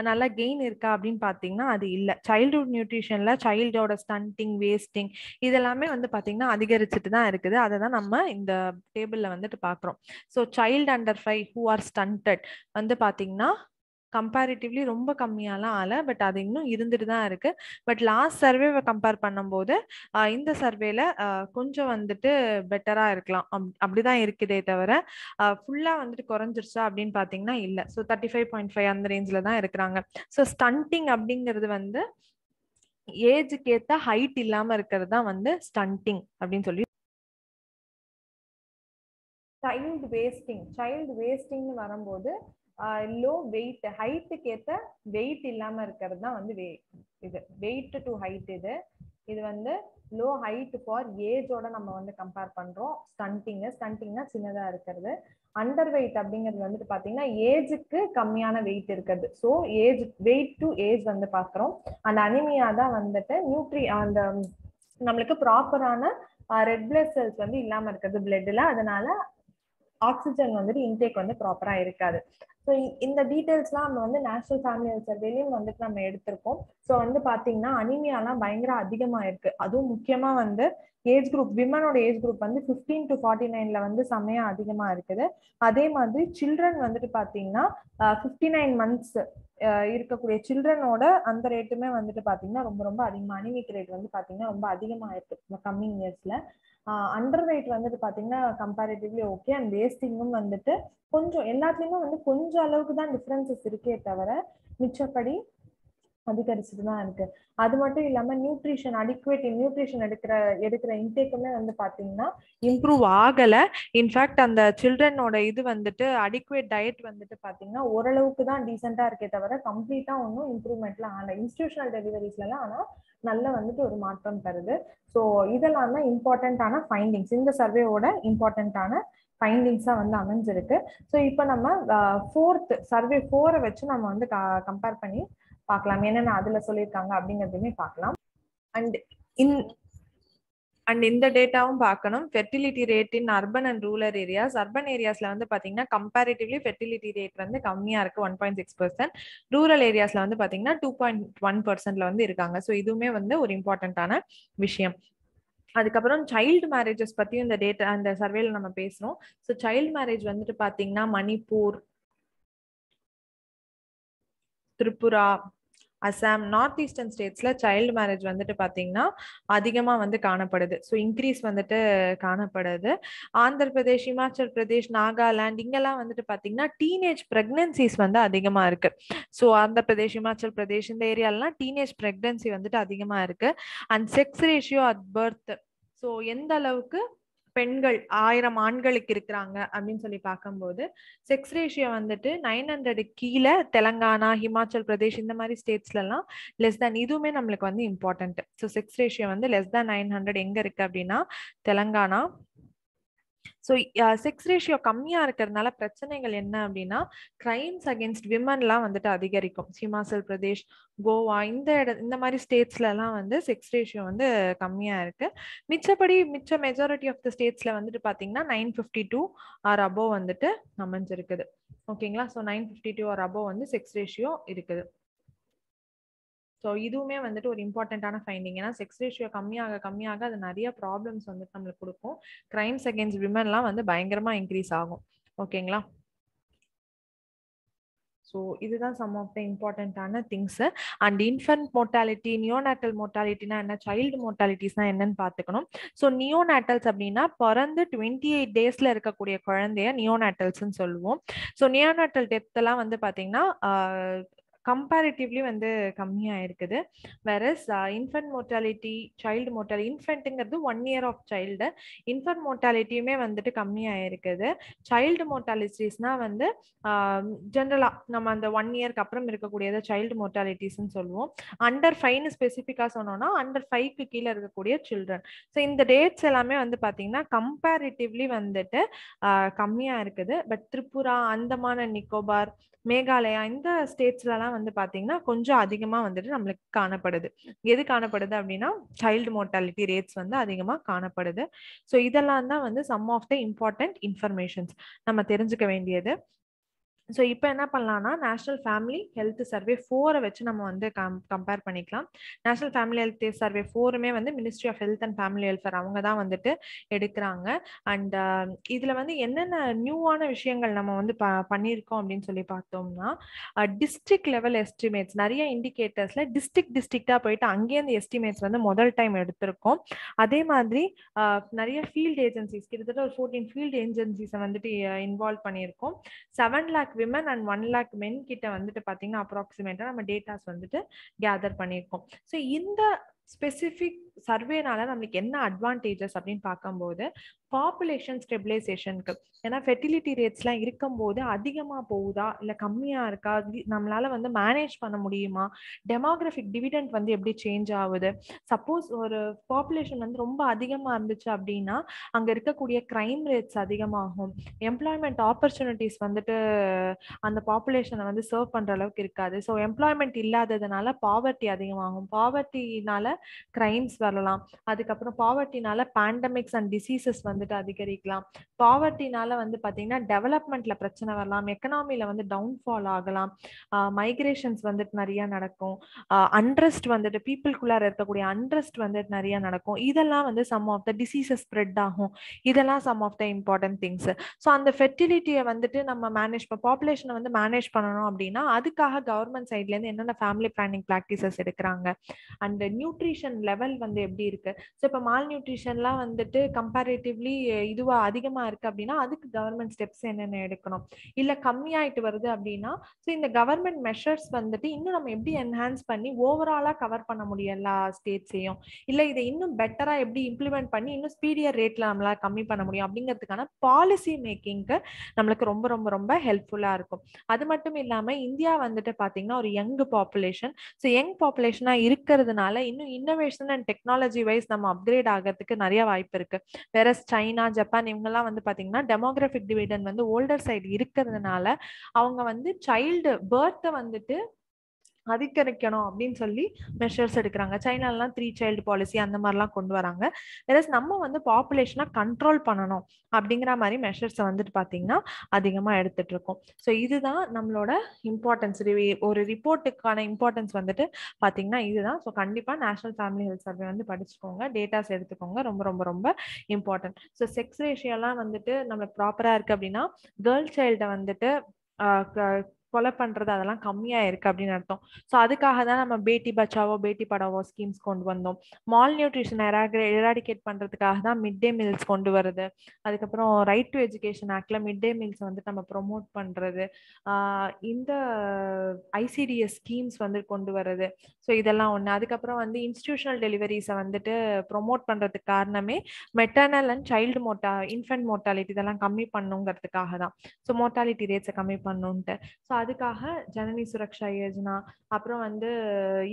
நல்லா கெயின் இருக்கா அப்படின்னு பார்த்தீங்கன்னா அது இல்லை. சைல்டுஹுட் நியூட்ரிஷன்ல சைல்டோட ஸ்டண்டிங் வேஸ்டிங் இதெல்லாமே வந்து பார்த்தீங்கன்னா அதிகரிச்சுட்டு தான் இருக்குது. அதை தான் நம்ம இந்த டேபிளில் வந்துட்டு பார்க்குறோம் so child under five who are stunted வந்து பார்த்தீங்கன்னா கம்பேரிட்டிவ்லி ரொம்ப கம்மியாலாம் ஆலை பட் அது இன்னும் இருந்துட்டு தான் இருக்கு. பட் லாஸ்ட் சர்வேவை கம்பேர் பண்ணும்போது இந்த சர்வேல கொஞ்சம் வந்துட்டு பெட்டரா இருக்கலாம். அப்படிதான் இருக்குதே தவிர ஃபுல்லா வந்துட்டு குறைஞ்சிருச்சா அப்படின்னு பாத்தீங்கன்னா இல்ல. So thirty five point five அந்த ரேஞ்சில தான் இருக்கிறாங்க. ஸோ ஸ்டண்டிங் அப்படிங்கிறது வந்து ஏஜுக்கு ஏத்த ஹைட் இல்லாம இருக்கிறது தான் வந்து ஸ்டண்டிங் அப்படின்னு சொல்லி சைல்டு வேஸ்டிங் சைல்டு வேஸ்டிங்னு வரும்போது லோ வெயிட் ஹைட்டுக்கு ஏற்ற வெயிட் இல்லாம இருக்கிறது தான் வந்து வே இது வெயிட் டு ஹைட் இது. இது வந்து லோ ஹைட் ஃபார் ஏஜோட நம்ம வந்து கம்பேர் பண்றோம். ஸ்டண்டிங் ஸ்டண்டிங்னா சின்னதா இருக்கிறது. அண்டர் வெயிட் அப்படிங்கிறது வந்துட்டு பாத்தீங்கன்னா ஏஜுக்கு கம்மியான வெயிட் இருக்கிறது so age weight to age வந்து பாக்குறோம். அந்த அனிமியா தான் வந்துட்டு நியூட்ரி அந்த நம்மளுக்கு ப்ராப்பரான ரெட் பிளட் செல்ஸ் வந்து இல்லாம இருக்கிறது பிளட்ல அதனால ஆக்சிஜன் வந்துட்டு இன்டேக் வந்து ப்ராப்பரா இருக்காது. ஸோ இந்த டீட்டெயில்ஸ்லாம் நம்ம வந்து நேஷனல் ஃபேமிலி ஹெல்த் சர்வேலையும் வந்துட்டு நம்ம எடுத்திருக்கோம். ஸோ வந்து பார்த்தீங்கன்னா அனிமியாலாம் பயங்கர அதிகமாக இருக்கு. அதுவும் முக்கியமாக வந்து ஏஜ் குரூப் விமனோட ஏஜ் குரூப் வந்து ஃபிஃப்டீன் டு ஃபார்ட்டி நைன்ல வந்து செம்மையா அதிகமாக இருக்குது. அதே மாதிரி சில்ட்ரன் வந்துட்டு பார்த்தீங்கன்னா ஃபிஃப்டி நைன் மந்த்ஸ் இருக்கக்கூடிய சில்ட்ரனோட அந்த ரேட்டுமே வந்துட்டு பார்த்தீங்கன்னா ரொம்ப ரொம்ப அதிகமாக அனிமிக் ரேட் வந்து பார்த்தீங்கன்னா ரொம்ப அதிகமாக இருக்கு. கம்மிங் இயர்ஸ்ல அண்டர் வெயிட் வந்துட்டு பார்த்தீங்கன்னா கம்பேரிட்டிவ்லி ஓகே அண்ட் வேஸ்டிங்கும் வந்துட்டு கொஞ்சம் எல்லாத்துலேயுமே வந்து கொஞ்சம் அளவுக்கு தான் டிஃப்ரென்சஸ் இருக்கே தவிர மிச்சப்படி அதிகரிச்சுட்டு தான் இருக்கு. அது மட்டும் இல்லாம நியூட்ரிஷன் அடிக்குவேட் நியூட்ரிஷன் எடுக்கிற எடுக்கிற இன்டேக்குமே வந்து பாத்தீங்கன்னா இம்ப்ரூவ் ஆகல. இன்ஃபேக்ட் அந்த சில்ட்ரனோட இது வந்துட்டு அடிக்குவேட் டயட் வந்துட்டு பாத்தீங்கன்னா ஓரளவுக்கு தான் டீசெண்டா இருக்கே தவிர கம்ப்ளீட்டா ஒன்றும் இம்ப்ரூவ்மெண்ட்லாம் ஆகல. இன்ஸ்டியூஷனல் டெலிவரிஸ்லாம் ஆனா நல்ல வந்துட்டு ஒரு மாற்றம் தருது. ஸோ இதெல்லாம் தான் இம்பார்ட்டண்ட்டான ஃபைண்டிங்ஸ் இந்த சர்வேவோட இம்பார்ட்டண்ட்டான ஃபைண்டிங்ஸாக வந்து அமைஞ்சிருக்கு. ஸோ இப்போ நம்ம ஃபோர்த் சர்வே ஃபோரை வச்சு நம்ம வந்து கம்பேர் பண்ணி பார்க்கலாம். என்னென்ன அதுல சொல்லியிருக்காங்க அப்படிங்கிறதுமே பார்க்கலாம். அண்ட் இன் அண்ட் இந்த டேட்டாவும் பார்க்கணும். Fertility rate in urban and rural areas urban ஏரியாஸ்ல வந்து பாத்தீங்கன்னா கம்பேரிட்டிவ்லி ஃபெர்டிலிட்டி ரேட் வந்து கம்மியா இருக்கு. One point six percent rural ஏரியாஸ்ல வந்து பாத்தீங்கன்னா டூ பாயிண்ட் ஒன் பர்சன்ட்ல வந்து இருக்காங்க. ஸோ இதுவுமே வந்து ஒரு இம்பார்ட்டன்டான விஷயம். அதுக்கப்புறம் சைல்டு மேரேஜஸ் பத்தியும் இந்த டேட்டா அந்த சர்வேல நம்ம பேசுறோம். ஸோ சைல்டு மேரேஜ் வந்துட்டு பார்த்தீங்கன்னா மணிப்பூர் திரிபுரா அசாம் நார்த் ஈஸ்டர்ன் ஸ்டேட்ஸ்ல சைல்டு மேரேஜ் வந்துட்டு பாத்தீங்கன்னா அதிகமா வந்து காணப்படுது. ஸோ இன்க்ரீஸ் வந்துட்டு காணப்படுது. ஆந்திர பிரதேஷ் இமாச்சல் பிரதேஷ் நாகாலாந்து இங்கெல்லாம் வந்துட்டு பாத்தீங்கன்னா டீனேஜ் பிரெக்னன்சிஸ் வந்து அதிகமா இருக்கு. ஸோ ஆந்திர பிரதேஷ் இமாச்சல் பிரதேஷ் இந்த ஏரியாலாம் டீனேஜ் பிரெக்னன்சி வந்துட்டு அதிகமா இருக்கு. And sex ratio at birth so எந்த அளவுக்கு பெண்கள் ஆயிரம் ஆண்களுக்கு இருக்கிறாங்க அப்படின்னு சொல்லி பார்க்கும்போது செக்ஸ் ரேஷியோ வந்துட்டு நைன் ஹண்ட்ரடு கீழே தெலங்கானா ஹிமாச்சல் பிரதேஷ் இந்த மாதிரி ஸ்டேட்ஸ்லலாம் லெஸ் தேன் இதுவுமே நம்மளுக்கு வந்து இம்பார்ட்டன்ட் ஸோ செக்ஸ் ரேஷியோ வந்து லெஸ் தேன் நைன் ஹண்ட்ரட் எங்கே இருக்குது அப்படின்னா தெலங்கானா ஸோ செக்ஸ் ரேஷியோ கம்மியாக இருக்கிறதுனால பிரச்சனைகள் என்ன அப்படின்னா கிரைம்ஸ் அகேன்ஸ்ட் விமன்லாம் வந்துட்டு அதிகரிக்கும். ஹிமாச்சல் பிரதேஷ் கோவா இந்த இட இந்த மாதிரி ஸ்டேட்ஸ்லலாம் வந்து செக்ஸ் ரேஷியோ வந்து கம்மியாக இருக்குது மிச்சப்படி மிச்ச மெஜாரிட்டி ஆஃப் த ஸ்டேட்ஸில் வந்துட்டு பார்த்தீங்கன்னா nine fifty two or above வந்துட்டு அமைஞ்சிருக்குது. ஓகேங்களா so nine fifty two or above வந்து செக்ஸ் ரேஷியோ இருக்குது. ஸோ இதுவுமே வந்துட்டு ஒரு இம்பார்ட்டண்ட்டான ஃபைண்டிங் ஏன்னா செக்ஸ் ரேஷியோ கம்மியாக கம்மியாக அது நிறைய ப்ராப்ளம்ஸ் வந்துட்டு நம்மளுக்கு கொடுக்கும். கிரைம்ஸ் அகேன்ஸ்ட் விமன்லாம் வந்து பயங்கரமாக இன்க்ரீஸ் ஆகும். ஓகேங்களா ஸோ இதுதான் சம் ஆஃப் த இம்பார்ட்டண்ட்டான things and infant mortality neonatal மோர்டாலிட்டினா என்ன? சைல்டு மோர்டாலிட்டிஸ்னா என்னன்னு பார்த்துக்கணும். ஸோ நியோநாட்டல்ஸ் அப்படின்னா பிறந்து டுவெண்ட்டி எயிட் டேஸில் இருக்கக்கூடிய குழந்தைய நியோநாட்டல்ஸ்ன்னு சொல்லுவோம். ஸோ நியோநாட்டல் டெத்தெல்லாம் வந்து பார்த்தீங்கன்னா கம்பேரிட்டிவ்லி வந்து கம்மியாக இருக்குது whereas infant mortality child mortality இன்ஃபென்ட்டுங்கிறது one year of child infant மோர்டாலிட்டியுமே வந்துட்டு கம்மியாக இருக்குது சைல்டு மோர்டாலிட்டிஸ்னால் வந்து ஜென்ரலாக நம்ம அந்த ஒன் இயர்க்கு அப்புறம் இருக்கக்கூடியதை சைல்டு மோர்டாலிட்டிஸ்ன்னு சொல்லுவோம். அண்டர் ஃபைவ்னு ஸ்பெசிஃபிக்காக சொன்னோம்னா அண்டர் ஃபைவ்க்கு கீழே இருக்கக்கூடிய சில்ட்ரன் ஸோ இந்த டேட்ஸ் எல்லாமே வந்து பார்த்தீங்கன்னா கம்பேரிட்டிவ்லி வந்துட்டு கம்மியாக இருக்குது பட் திரிபுரா அந்தமான நிக்கோபார் மேகாலயா இந்த ஸ்டேட்ஸ்லலாம் வந்து பார்த்தீங்கன்னா கொஞ்சம் அதிகமாக வந்துட்டு நம்மளுக்கு காணப்படுது. எது காணப்படுது அப்படின்னா சைல்டு மோர்டாலிட்டி ரேட்ஸ் வந்து அதிகமாக காணப்படுது. ஸோ இதெல்லாம் தான் வந்து some of the important informations நம்ம தெரிஞ்சுக்க வேண்டியது. ஸோ இப்போ என்ன பண்ணலாம்னா நேஷனல் ஃபேமிலி ஹெல்த் சர்வே ஃபோரை வச்சு நம்ம வந்து கம் கம்பேர் பண்ணிக்கலாம். நேஷனல் ஃபேமிலி ஹெல்த் சர்வே ஃபோருமே வந்து ministry of health and family welfare அவங்க தான் வந்துட்டு எடுக்கிறாங்க. அண்ட் um, இதில் வந்து என்னென்ன நியூவான விஷயங்கள் நம்ம வந்து ப பண்ணியிருக்கோம் அப்படின்னு சொல்லி பார்த்தோம்னா டிஸ்ட்ரிக்ட் லெவல் எஸ்டிமேட்ஸ் நிறைய இண்டிகேட்டர்ஸில் டிஸ்ட்ரிக்ட் டிஸ்ட்ரிக்டாக போயிட்டு அங்கேருந்து எஸ்டிமேட்ஸ் வந்து முதல் டைம் எடுத்திருக்கோம். அதே மாதிரி நிறைய ஃபீல்ட் ஏஜென்சிஸ் கிட்டத்தட்ட ஒரு ஃபோர்டீன் ஃபீல்டு ஏஜென்சிஸை வந்துட்டு இன்வால்வ் பண்ணியிருக்கோம். Seven lakh women and one lakh men கிட்ட வந்துட்டு பார்த்தீங்கன்னா அப்ராக்சிமேட்டாக நம்ம டேட்டாஸ் வந்துட்டு கேதர் பண்ணியிருக்கோம் ஸோ இந்த ஸ்பெசிஃபிக் சர்வேனால நம்மளுக்கு என்ன அட்வான்டேஜஸ் அப்படின்னு பார்க்கும்போது பாப்புலேஷன் ஸ்டெபிலைசேஷனுக்கு ஏன்னா ஃபெர்டிலிட்டி ரேட்ஸ்லாம் இருக்கும்போது அதிகமாக போகுதா இல்லை கம்மியாக இருக்கா நம்மளால வந்து மேனேஜ் பண்ண முடியுமா டெமோக்ராஃபிக் டிவிடெண்ட் வந்து எப்படி சேஞ்ச் ஆகுது சப்போஸ் ஒரு பாப்புலேஷன் வந்து ரொம்ப அதிகமாக இருந்துச்சு அப்படின்னா அங்கே இருக்கக்கூடிய க்ரைம் ரேட்ஸ் அதிகமாகும் எம்ப்ளாய்மெண்ட் ஆப்பர்ச்சுனிட்டிஸ் வந்துட்டு அந்த பாப்புலேஷனை வந்து சர்வ் பண்ணுற அளவுக்கு இருக்காது ஸோ எம்ப்ளாய்மெண்ட் இல்லாததுனால பாவர்ட்டி அதிகமாகும் பாவர்ட்டினால கிரைம்ஸ் வரலாம். அதுக்கப்புறம் பாவர்ட்டினால பேண்டமிக்ஸ் அண்ட் டிசீசஸ் வந்துட்டு அதிகரிக்கலாம். பாவர்ட்டினால வந்து பார்த்தீங்கன்னா டெவலப்மெண்ட்ல பிரச்சனை வரலாம். எக்கனாமியில வந்து டவுன்ஃபால் ஆகலாம். மைக்ரேஷன்ஸ் வந்துட்டு நிறைய நடக்கும். அண்ட்ரஸ்ட் வந்துட்டு பீப்புளுக்குள்ளார இருக்கக்கூடிய அண்ட்ரஸ்ட் வந்துட்டு நிறைய நடக்கும். இதெல்லாம் வந்து some of the diseases spread ஆகும். இதெல்லாம் some of the important things so அந்த ஃபெர்டிலிட்டியை வந்துட்டு நம்ம மேனேஜ் பாப்புலேஷனை வந்து மேனேஜ் பண்ணணும் அப்படின்னா அதுக்காக கவர்மெண்ட் சைட்லேருந்து என்னென்ன ஃபேமிலி பிளானிங் ப்ராக்டிசஸ் எடுக்கிறாங்க? அண்ட் நியூட்ரி நியூட்ரிஷன் லெவல் வந்து எப்படி இருக்கு? ஸோ இப்போ மால் நியூட்ரிஷன்லாம் வந்துட்டு கம்பேரிட்டிவ்லி இதுவா அதிகமா இருக்கு அப்படின்னா அதுக்கு கவர்மெண்ட் ஸ்டெப்ஸ் என்னென்ன எடுக்கணும்? இல்ல கம்மியாயிட்டு வருது அப்படின்னா ஸோ இந்த கவர்மெண்ட் மெஷர்ஸ் வந்துட்டு இன்னும் நம்ம எப்படி என்ஹான்ஸ் பண்ணி ஓவராலாக கவர் பண்ண முடியும் எல்லா ஸ்டேட்ஸையும் இல்லை இதை இன்னும் பெட்டரா எப்படி இம்ப்ளிமெண்ட் பண்ணி இன்னும் ஸ்பீடியர் ரேட்ல நம்மளால கம்மி பண்ண முடியும்? அப்படிங்கிறதுக்கான பாலிசி மேக்கிங்க்கு நம்மளுக்கு ரொம்ப ரொம்ப ரொம்ப ஹெல்ப்ஃபுல்லா இருக்கும். அது மட்டும் இல்லாமல் இந்தியா வந்துட்டு பாத்தீங்கன்னா ஒரு யங் பாப்புலேஷன் ஸோ யங் பாப்புலேஷனா இருக்கிறதுனால இன்னும் இன்னோவேஷன் அண்ட் டெக்னாலஜி வைஸ் நம்ம அப்கிரேட் ஆகிறதுக்கு நிறைய வாய்ப்பு இருக்கு. வேற சைனா ஜப்பான் இவங்கெல்லாம் வந்து பாத்தீங்கன்னா டெமோகிராபிக் டிவிடன் வந்து ஓல்டர் சைடு இருக்கிறதுனால அவங்க வந்து சைல்டு பேர்த்தை வந்துட்டு அதிகரிக்கணும் அப்படின்னு சொல்லி மெஷர்ஸ் எடுக்கிறாங்க. சைனாலாம் த்ரீ சைல்டு பாலிசி அந்த மாதிரிலாம் கொண்டு வராங்க. வேற நம்ம வந்து பாப்புலேஷனை கண்ட்ரோல் பண்ணணும் அப்படிங்கிற மாதிரி மெஷர்ஸை வந்துட்டு பார்த்தீங்கன்னா அதிகமாக எடுத்துட்டு இருக்கோம். ஸோ இதுதான் நம்மளோட இம்பார்ட்டன்ஸ் ஒரு ரிப்போர்ட்டுக்கான இம்பார்ட்டன்ஸ் வந்துட்டு பார்த்தீங்கன்னா இதுதான். ஸோ கண்டிப்பாக நேஷனல் ஃபேமிலி ஹெல்த் சர்வே வந்து படிச்சுக்கோங்க. டேட்டாஸ் எடுத்துக்கோங்க. ரொம்ப ரொம்ப ரொம்ப இம்பார்ட்டன்ட் ஸோ செக்ஸ் ரேஷியோலாம் வந்துட்டு நம்மளுக்கு ப்ராப்பராக இருக்குது அப்படின்னா கேர்ள் சைல்டை வந்துட்டு கொலை பண்றது அதெல்லாம் கம்மியா இருக்கு அப்படின்னு அர்த்தம். ஸோ அதுக்காக தான் நம்ம பேட்டி பச்சாவோ பேட்டி படாவோ ஸ்கீம்ஸ் கொண்டு வந்தோம். மால் நியூட்ரிஷன் எராடிகேட் பண்றதுக்காக தான் மிட் டே மீல்ஸ் கொண்டு வருது. அதுக்கப்புறம் ரைட் டு எஜுகேஷன் ஆக்ட்ல மிட் டே மீல்ஸ் வந்து நம்ம ப்ரொமோட் பண்றது. இந்த ஐசிடிஎஸ் ஸ்கீம்ஸ் வந்து கொண்டு வருது. ஸோ இதெல்லாம் ஒன்று அதுக்கப்புறம் வந்து இன்ஸ்டியூஷனல் டெலிவரிஸை வந்துட்டு ப்ரொமோட் பண்றதுக்கு காரணமே மெட்டர்னல் அண்ட் சைல்டு மோட்டா இன்ஃபென்ட் மோர்டாலிட்டி இதெல்லாம் கம்மி பண்ணுங்கிறதுக்காக தான். ஸோ மோர்டாலிட்டி ரேட்ஸை கம்மி பண்ணுன்ட்டு. ஸோ அதுக்காக ஜனனி சுரக்ஷா யோஜனா அப்புறம் வந்து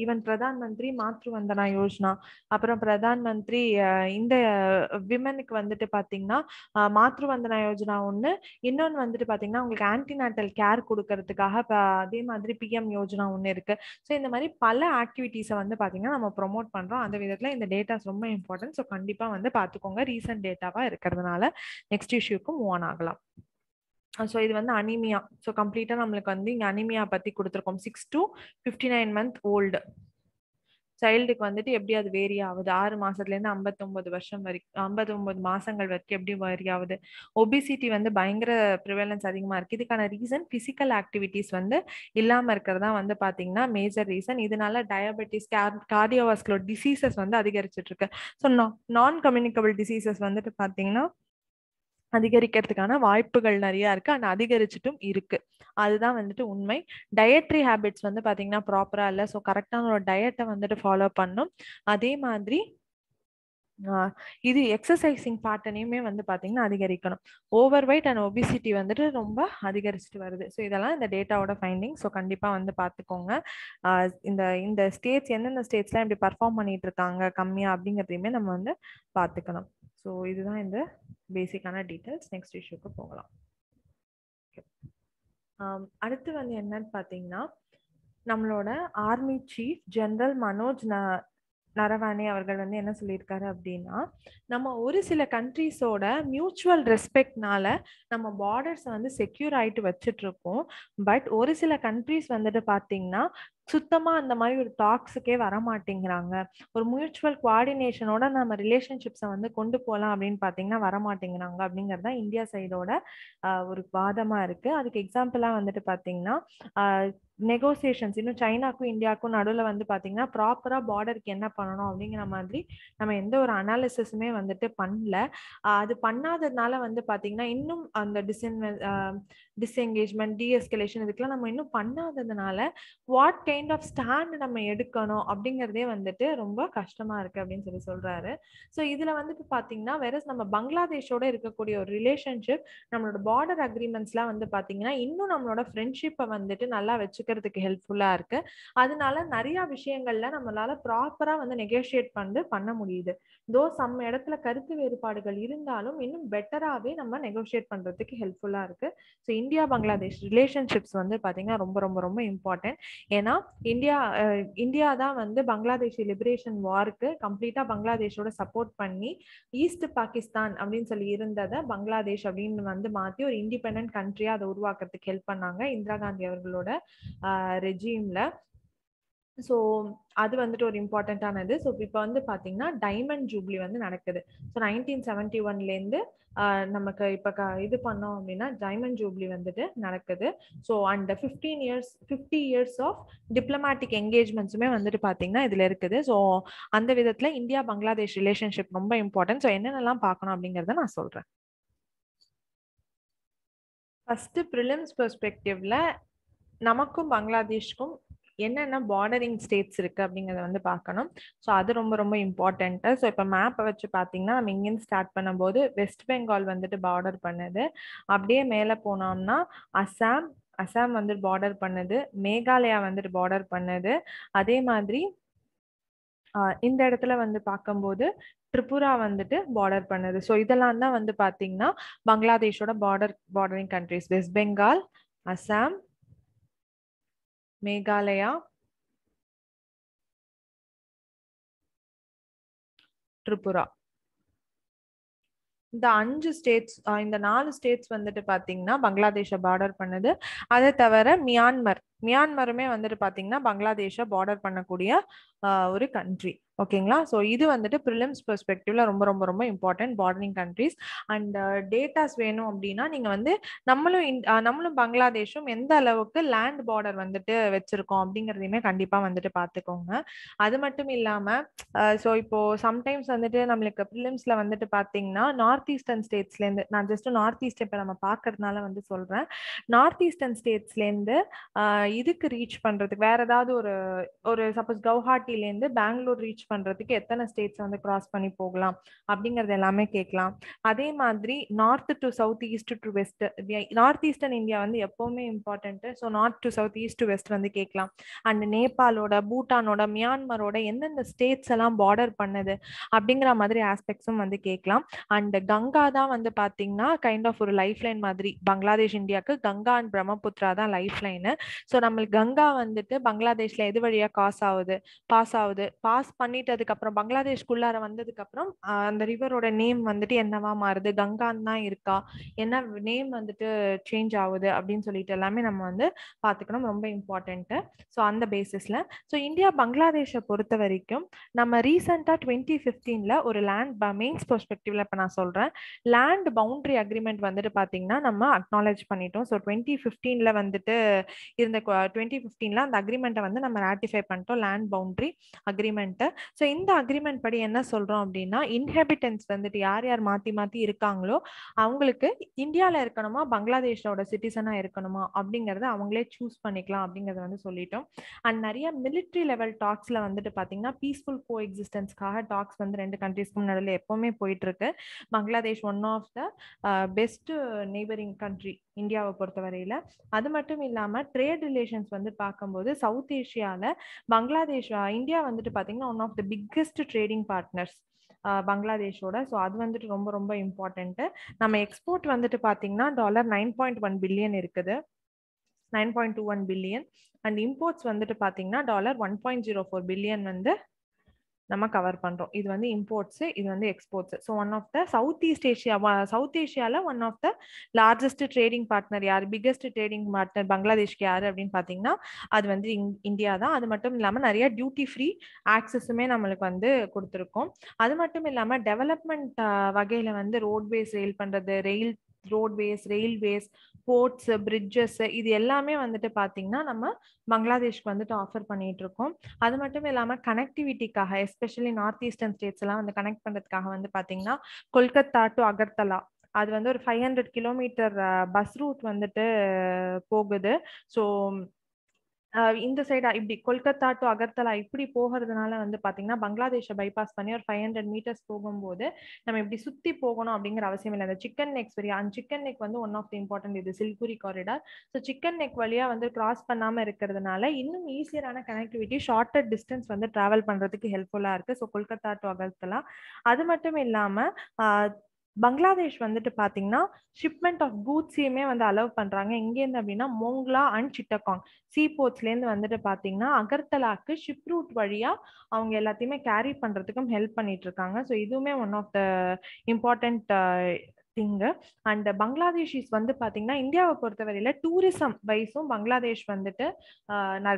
ஈவன் பிரதான் மந்திரி மாத்ரு வந்தனா யோஜனா அப்புறம் பிரதான் மந்திரி இந்த விமனுக்கு வந்துட்டு பாத்தீங்கன்னா மாத்ரு வந்தனா யோஜனா ஒண்ணு. இன்னொன்னு வந்துட்டு பாத்தீங்கன்னா உங்களுக்கு ஆன்டிநாட்டல் கேர் கொடுக்கறதுக்காக அதே மாதிரி பிஎம் யோஜனா ஒண்ணு இருக்கு. ஸோ இந்த மாதிரி பல ஆக்டிவிட்டீஸை வந்து பாத்தீங்கன்னா நம்ம ப்ரொமோட் பண்றோம். அந்த விதத்துல இந்த டேட்டாஸ் ரொம்ப இம்பார்ட்டன்ட் ஸோ கண்டிப்பா வந்து பாத்துக்கோங்க. ரீசன்ட் டேட்டாவா இருக்கிறதுனால நெக்ஸ்ட் இஷ்யூக்கு மூவ் ஆன் ஆகலாம். ஸோ இது வந்து அனிமியா ஸோ கம்ப்ளீட்டாக நம்மளுக்கு வந்து இங்கே அனிமியா பற்றி கொடுத்துருக்கோம். Six to fifty nine month old சைல்டுக்கு வந்துட்டு எப்படி அது வேரி ஆகுது? ஆறு மாசத்துலேருந்து ஐம்பத்தொம்பது வருஷம் வரைக்கும் ஐம்பத்தொம்பது மாசங்கள் வரைக்கும் எப்படி வேரி ஆகுது? ஒபிசிட்டி வந்து பயங்கர ப்ரிவலன்ஸ் அதிகமாக இருக்குது இதுக்கான ரீசன் ஃபிசிக்கல் ஆக்டிவிட்டீஸ் வந்து இல்லாமல் இருக்கிறதா வந்து பார்த்தீங்கன்னா மேஜர் ரீசன் இதனால டயபெட்டிஸ் கார்டியோவாஸ்குலர் டிசீசஸ் வந்து அதிகரிச்சிட்டு இருக்கு. ஸோ நான் கம்யூனிகபிள் டிசீசஸ் வந்துட்டு பார்த்தீங்கன்னா அதிகரிக்கிறதுக்கான வாய்ப்புகள் நிறைய இருக்கு. அண்ட் அதிகரிச்சிட்டும் இருக்கு. அதுதான் வந்துட்டு உண்மை. டயட்ரி ஹேபிட்ஸ் வந்து பாத்தீங்கன்னா ப்ராப்பரா இல்லை. ஸோ கரெக்டான ஒரு டயட்டை வந்துட்டு ஃபாலோ பண்ணும். அதே மாதிரி இது எக்ஸசைசிங் பாட்டனையுமே வந்து பாத்தீங்கன்னா அதிகரிக்கணும். ஓவர் வெயிட் அண்ட் ஒபிசிட்டி வந்துட்டு ரொம்ப அதிகரிச்சுட்டு வருது. ஸோ இதெல்லாம் இந்த டேட்டாவோட ஃபைண்டிங் ஸோ கண்டிப்பா வந்து பார்த்துக்கோங்க இந்த இந்த ஸ்டேட்ஸ் எந்தெந்த ஸ்டேட்ஸ்லாம் இப்படி பர்ஃபார்ம் பண்ணிட்டு இருக்காங்க கம்மியா அப்படிங்கிறதையுமே நம்ம வந்து பார்த்துக்கணும் ஸோ இதுதான் இந்த பேசிக்கான டீட்டெயில்ஸ் நெக்ஸ்ட் இஷ்யூக்கு போகலாம். Um, அடுத்து வந்து என்னன்னு பார்த்தீங்கன்னா நம்மளோட ஆர்மி சீஃப் ஜெனரல் மனோஜ் ந நரவானே அவர்கள் வந்து என்ன சொல்லியிருக்காரு அப்படின்னா நம்ம ஒரு சில கண்ட்ரீஸோட மியூச்சுவல் ரெஸ்பெக்ட்னால நம்ம பார்டர்ஸ் வந்து செக்யூர் ஆயிட்டு வச்சுட்ருக்கோம் பட் ஒரு சில கண்ட்ரீஸ் வந்துட்டு பார்த்தீங்கன்னா சுத்தமா அந்த மாதிரி ஒரு டாக்ஸுக்கே வர மாட்டேங்கிறாங்க ஒரு மியூச்சுவல் குவாடினேஷனோட நம்ம ரிலேஷன்ஷிப்ஸை வந்து கொண்டு போகலாம் அப்படின்னு பார்த்தீங்கன்னா வர மாட்டேங்கிறாங்க அப்படிங்கிறது தான் இந்தியா சைடோட ஒரு வாதமா இருக்கு. அதுக்கு எக்ஸாம்பிளா வந்துட்டு பார்த்தீங்கன்னா நெகோசியேஷன்ஸ் இன்னும் சைனாக்கும் இந்தியாவுக்கும் நடுவில் வந்து பார்த்தீங்கன்னா ப்ராப்பராக பார்டருக்கு என்ன பண்ணணும் அப்படிங்கிற மாதிரி நம்ம எந்த ஒரு அனாலிசிஸுமே வந்துட்டு பண்ணல. அது பண்ணாததுனால வந்து பார்த்தீங்கன்னா இன்னும் அந்த டிஸ்இன்வெ டிஸ்எங்கேஜ்மெண்ட் டிஎஸ்கலேஷன் இதுக்கெல்லாம் நம்ம இன்னும் பண்ணாததுனால வாட் கைண்ட் ஆஃப் ஸ்டாண்ட் நம்ம எடுக்கணும் அப்படிங்கிறதே வந்துட்டு ரொம்ப கஷ்டமா இருக்கு அப்படின்னு சொல்லி சொல்றாரு. ஸோ இதுல இப்போ பாத்தீங்கன்னா வேற நம்ம பங்களாதேஷோட இருக்கக்கூடிய ஒரு ரிலேஷன்ஷிப் நம்மளோட பார்டர் அக்ரிமெண்ட்ஸ்லாம் வந்து பாத்தீங்கன்னா இன்னும் நம்மளோட ஃப்ரெண்ட்ஷிப்பை வந்துட்டு நல்லா வச்சுக்கிறதுக்கு ஹெல்ப்ஃபுல்லா இருக்கு. அதனால நிறைய விஷயங்கள்ல நம்மளால ப்ராப்பரா வந்து நெகோஷியேட் பண்ணி பண்ண முடியுது. தோ சம் இடத்துல கருத்து வேறுபாடுகள் இருந்தாலும் இன்னும் பெட்டராகவே நம்ம நெகோஷியேட் பண்ணுறதுக்கு ஹெல்ப்ஃபுல்லாக இருக்குது ஸோ இந்தியா பங்களாதேஷ் ரிலேஷன்ஷிப்ஸ் வந்து பார்த்திங்கன்னா ரொம்ப ரொம்ப ரொம்ப இம்பார்ட்டன்ட் ஏன்னா இந்தியா இந்தியா தான் வந்து பங்களாதேஷ் லிபரேஷன் வார்க்கு கம்ப்ளீட்டாக பங்களாதேஷோட சப்போர்ட் பண்ணி ஈஸ்ட் பாகிஸ்தான் அப்படின்னு சொல்லி இருந்ததை பங்களாதேஷ் அப்படின்னு வந்து மாற்றி ஒரு இண்டிபெண்ட் கண்ட்ரியாக அதை உருவாக்குறதுக்கு ஹெல்ப் பண்ணாங்க இந்திரா காந்தி அவர்களோட ரெஜியூமில் ஸோ அது வந்துட்டு ஒரு இம்பார்ட்டண்ட்டானது ஸோ இப்போ வந்து பார்த்தீங்கன்னா டைமண்ட் ஜூப்ளி வந்து நடக்குது. ஸோ நைன்டீன் செவன்டி ஒன்லேருந்து நமக்கு இப்போ க இது பண்ணோம் அப்படின்னா டைமண்ட் ஜூப்ளி வந்துட்டு நடக்குது. So and fifteen years fifty years of diplomatic என்கேஜ்மெண்ட்ஸுமே வந்துட்டு பார்த்தீங்கன்னா இதில் இருக்குது. ஸோ அந்த விதத்தில் இந்தியா பங்களாதேஷ் ரிலேஷன்ஷிப் ரொம்ப இம்பார்ட்டன்ட் ஸோ என்னென்னலாம் பார்க்கணும் அப்படிங்கிறத நான் சொல்கிறேன் ஃபர்ஸ்ட் ப்ரிலிம்ஸ் பெர்ஸ்பெக்டிவ்ல நமக்கும் பங்களாதேஷ்க்கும் என்னென்ன பார்டரிங் ஸ்டேட்ஸ் இருக்கு அப்படிங்கறத வந்து பார்க்கணும். ஸோ அது ரொம்ப ரொம்ப இம்பார்ட்டன்ட்டு ஸோ இப்போ மேப்பை வச்சு பார்த்தீங்கன்னா நம்ம இங்கேருந்து ஸ்டார்ட் பண்ணும்போது வெஸ்ட் பெங்கால் வந்துட்டு பார்டர் பண்ணுது. அப்படியே மேலே போனோம்னா அசாம் அசாம் வந்துட்டு பார்டர் பண்ணுது. மேகாலயா வந்துட்டு பார்டர் பண்ணுது. அதே மாதிரி இந்த இடத்துல வந்து பார்க்கும்போது திரிபுரா வந்துட்டு பார்டர் பண்ணுது. ஸோ இதெல்லாம் தான் வந்து பார்த்தீங்கன்னா பங்களாதேஷோட border bordering countries west Bengal Assam Meghalaya. Tripura இந்த அஞ்சு ஸ்டேட்ஸ் இந்த நாலு ஸ்டேட்ஸ் வந்துட்டு பார்த்தீங்கன்னா பங்களாதேஷை பார்டர் பண்ணுது. அதை தவிர மியான்மர் மியான்மருமே வந்துட்டு பார்த்தீங்கன்னா பங்களாதேஷை பார்டர் பண்ணக்கூடிய ஒரு கண்ட்ரி ஓகேங்களா? ஸோ இது வந்துட்டு ப்ரிலிம்ஸ் பெர்ஸ்பெக்டிவ்ல ரொம்ப ரொம்ப ரொம்ப important bordering countries. And datas வேணும் அப்படின்னா நீங்க வந்து நம்மளும் நம்மளும் பங்களாதேஷும் எந்த அளவுக்கு லேண்ட் பார்டர் வந்துட்டு வச்சிருக்கோம் அப்படிங்கிறதையுமே கண்டிப்பா வந்துட்டு பார்த்துக்கோங்க. அது மட்டும் இல்லாம ஸோ இப்போ சம்டைம்ஸ் வந்துட்டு நம்மளுக்கு ப்ரிலிம்ஸ்ல வந்துட்டு பாத்தீங்கன்னா நார்த் ஈஸ்டர்ன் ஸ்டேட்ஸ்லேருந்து நான் ஜஸ்ட் நார்த் ஈஸ்ட் இப்போ நம்ம பார்க்கறதுனால வந்து சொல்றேன். நார்த் ஈஸ்டர்ன் ஸ்டேட்ஸ்லேருந்து இதுக்கு ரீச் பண்றதுக்கு வேற ஏதாவது ஒரு ஒரு சப்போஸ் கவுஹாட்டிலேருந்து பெங்களூர் ரீச் பண்றதுக்கு எத்தனை ஸ்டேட்ஸ் வந்து கிராஸ் பண்ணி போகலாம் அப்படிங்கறது எல்லாமே கேட்கலாம். அதே மாதிரி north to south east to west north eastern India வந்து எப்பவுமே important so north to south east to west வந்து கேட்கலாம். அண்ட் நேபாளோட பூட்டானோட மியான்மரோட எந்தெந்த ஸ்டேட்ஸ் எல்லாம் பார்டர் பண்ணுது அப்படிங்கிற மாதிரி ஆஸ்பெக்ட்ஸும் வந்து கேட்கலாம். அண்ட் கங்கா தான் வந்து பாத்தீங்கன்னா கைண்ட் ஆஃப் ஒரு லைஃப் லைன் மாதிரி. பங்களாதேஷ் இந்தியாவுக்கு கங்கா அண்ட் பிரம்மபுத்திரா தான் லைஃப் லைனு ஸோ நம்மளுக்கு கங்கா வந்துட்டு பங்களாதேஷ்ல எது வழியா காஸ் ஆகுது? பாஸ் ஆகுது. பாஸ் பண்ணிட்டதுக்கு அப்புறம் பங்களாதேஷ்குள்ளார வந்ததுக்கு அப்புறம் அந்த ரிவரோட நேம் வந்துட்டு என்னவா மாறுது? கங்கான் தான் இருக்கா? என்ன நேம் வந்துட்டு சேஞ்ச் ஆகுது? அப்படின்னு சொல்லிட்டு எல்லாமே நம்ம வந்து பார்த்துக்கணும் ரொம்ப இம்பார்ட்டன்ட்டு ஸோ அந்த பேசிஸ்ல. ஸோ இந்தியா பங்களாதேஷை பொறுத்த வரைக்கும் நம்ம ரீசெண்டாக டுவெண்ட்டி ஃபிஃப்டீனில் ஒரு லேண்ட் மெயின்ஸ் பெர்ஸ்பெக்டிவ்ல இப்போ நான் சொல்கிறேன் லேண்ட் பவுண்டரி அக்ரிமெண்ட் வந்துட்டு பார்த்தீங்கன்னா நம்ம அக்னாலேஜ் பண்ணிட்டோம். ஸோ டுவெண்ட்டி ஃபிஃப்டீனில் வந்துட்டு இருந்த டுவெண்ட்டி ஃபிஃப்டீனில் அந்த அக்ரிமெண்ட்டை வந்து நம்ம ராட்டிஃபை பண்ணிட்டோம். Land boundary agreement. ஸோ இந்த அக்ரிமெண்ட் படி என்ன சொல்கிறோம் அப்படின்னா இன்ஹெபிட்டன்ஸ் வந்துட்டு யார் யார் மாற்றி மாற்றி இருக்காங்களோ அவங்களுக்கு இந்தியாவில் இருக்கணுமா பங்களாதேஷோட சிட்டிசனாக இருக்கணுமா அப்படிங்கிறத அவங்களே சூஸ் பண்ணிக்கலாம் அப்படிங்கிறத வந்து சொல்லிட்டோம். அண்ட் நிறைய மிலிட்ரி லெவல் டாக்ஸில் வந்துட்டு பார்த்தீங்கன்னா பீஸ்ஃபுல் கோ எக்ஸிஸ்டன்ஸ்க்காக டாக்ஸ் வந்து ரெண்டு கண்ட்ரீஸ்க்கும் நடுவில் எப்போவுமே போயிட்டு இருக்கு Bangladesh one of the best neighbouring country இந்தியாவை பொறுத்தவரையில். அது மட்டும் இல்லாமல் ட்ரேட் ரிலேஷன்ஸ் வந்து பார்க்கும்போது சவுத் ஏஷியாவில் பங்களாதேஷ் இந்தியா வந்துட்டு பார்த்தீங்கன்னா one of the biggest trading partners பங்களாதேஷோட. So அது வந்துட்டு ரொம்ப ரொம்ப இம்பார்ட்டண்ட்டு நம்ம எக்ஸ்போர்ட் வந்துட்டு பார்த்தீங்கன்னா dollar nine point one billion இருக்குது. Nine point two one billion and imports வந்துட்டு பார்த்தீங்கன்னா dollar one point zero four billion வந்து நம்ம கவர் பண்றோம். இது வந்து இம்போர்ட்ஸ் இது வந்து exports so one of the south east Asia south ஏஷியால one of the largest trading partner யார்? பிக்கஸ்ட் ட்ரேடிங் பார்ட்னர் பங்களாதேஷ்க்கு யார் அப்படின்னு பார்த்தீங்கன்னா அது வந்து இந்தியா தான். அது மட்டும் இல்லாமல் நிறைய டியூட்டி ஃப்ரீ ஆக்சஸுமே நம்மளுக்கு வந்து கொடுத்துருக்கோம். அது மட்டும் இல்லாமல் டெவலப்மெண்ட் வகையில் வந்து ரோட்வேஸ் ரெயில் பண்ணுறது rail roadways railways ports bridges இது எல்லாமே வந்துட்டு பார்த்தீங்கன்னா நம்ம பங்களாதேஷ்க்கு வந்துட்டு ஆஃபர் பண்ணிட்டு இருக்கோம் அது மட்டும் இல்லாமல் கனெக்டிவிட்டிக்காக எஸ்பெஷலி நார்த் ஈஸ்டர்ன் ஸ்டேட்ஸ் எல்லாம் வந்து கனெக்ட் பண்ணுறதுக்காக வந்து பார்த்தீங்கன்னா கொல்கத்தா டு அகர்தலா அது வந்து ஒரு five hundred kilometre bus route வந்துட்டு போகுது. ஸோ இந்த சைடா இப்படி கொல்கத்தா டு அகர்த்தலா இப்படி போகிறதுனால வந்து பாத்தீங்கன்னா பங்களாதேஷை பைபாஸ் பண்ணி ஒரு ஃபைவ் ஹண்ட்ரட் மீட்டர்ஸ் போகும்போது நம்ம இப்படி சுத்தி போகணும் அப்படிங்கிற அவசியம் இல்லை. அந்த சிக்கன் நெக்ஸ் வழியா அந்த சிக்கன் நெக் வந்து ஒன் ஆஃப் த இம்பார்ட்டன்ட் இது Siliguri corridor so chicken neck வழியா வந்து கிராஸ் பண்ணாம இருக்கிறதுனால இன்னும் ஈஸியரான கனெக்டிவிட்டி ஷார்ட்டர் டிஸ்டன்ஸ் வந்து டிராவல் பண்றதுக்கு ஹெல்ப்ஃபுல்லா இருக்கு. ஸோ கொல்கத்தா டு அகர்த்தலா அது மட்டும் இல்லாம பங்களாதேஷ் வந்துட்டு பாத்தீங்கன்னா ஷிப்மெண்ட் ஆஃப் கூட்ஸையுமே வந்து அலோவ் பண்றாங்க. எங்கேருந்து அப்படின்னா மோங்லா அண்ட் சிட்டகாங். சீ போர்ட்ஸ்லேருந்து வந்துட்டு பாத்தீங்கன்னா அகர்தலாக்கு ஷிப் ரூட் வழியா அவங்க எல்லாத்தையுமே கேரி பண்றதுக்கும் ஹெல்ப் பண்ணிட்டு இருக்காங்க. ஸோ இதுவுமே one of the important thing and Bangladeshis வந்து பார்த்தீங்கன்னா இந்தியாவை பொறுத்தவரையில டூரிசம் வைஸும் பங்களாதேஷ் வந்துட்டு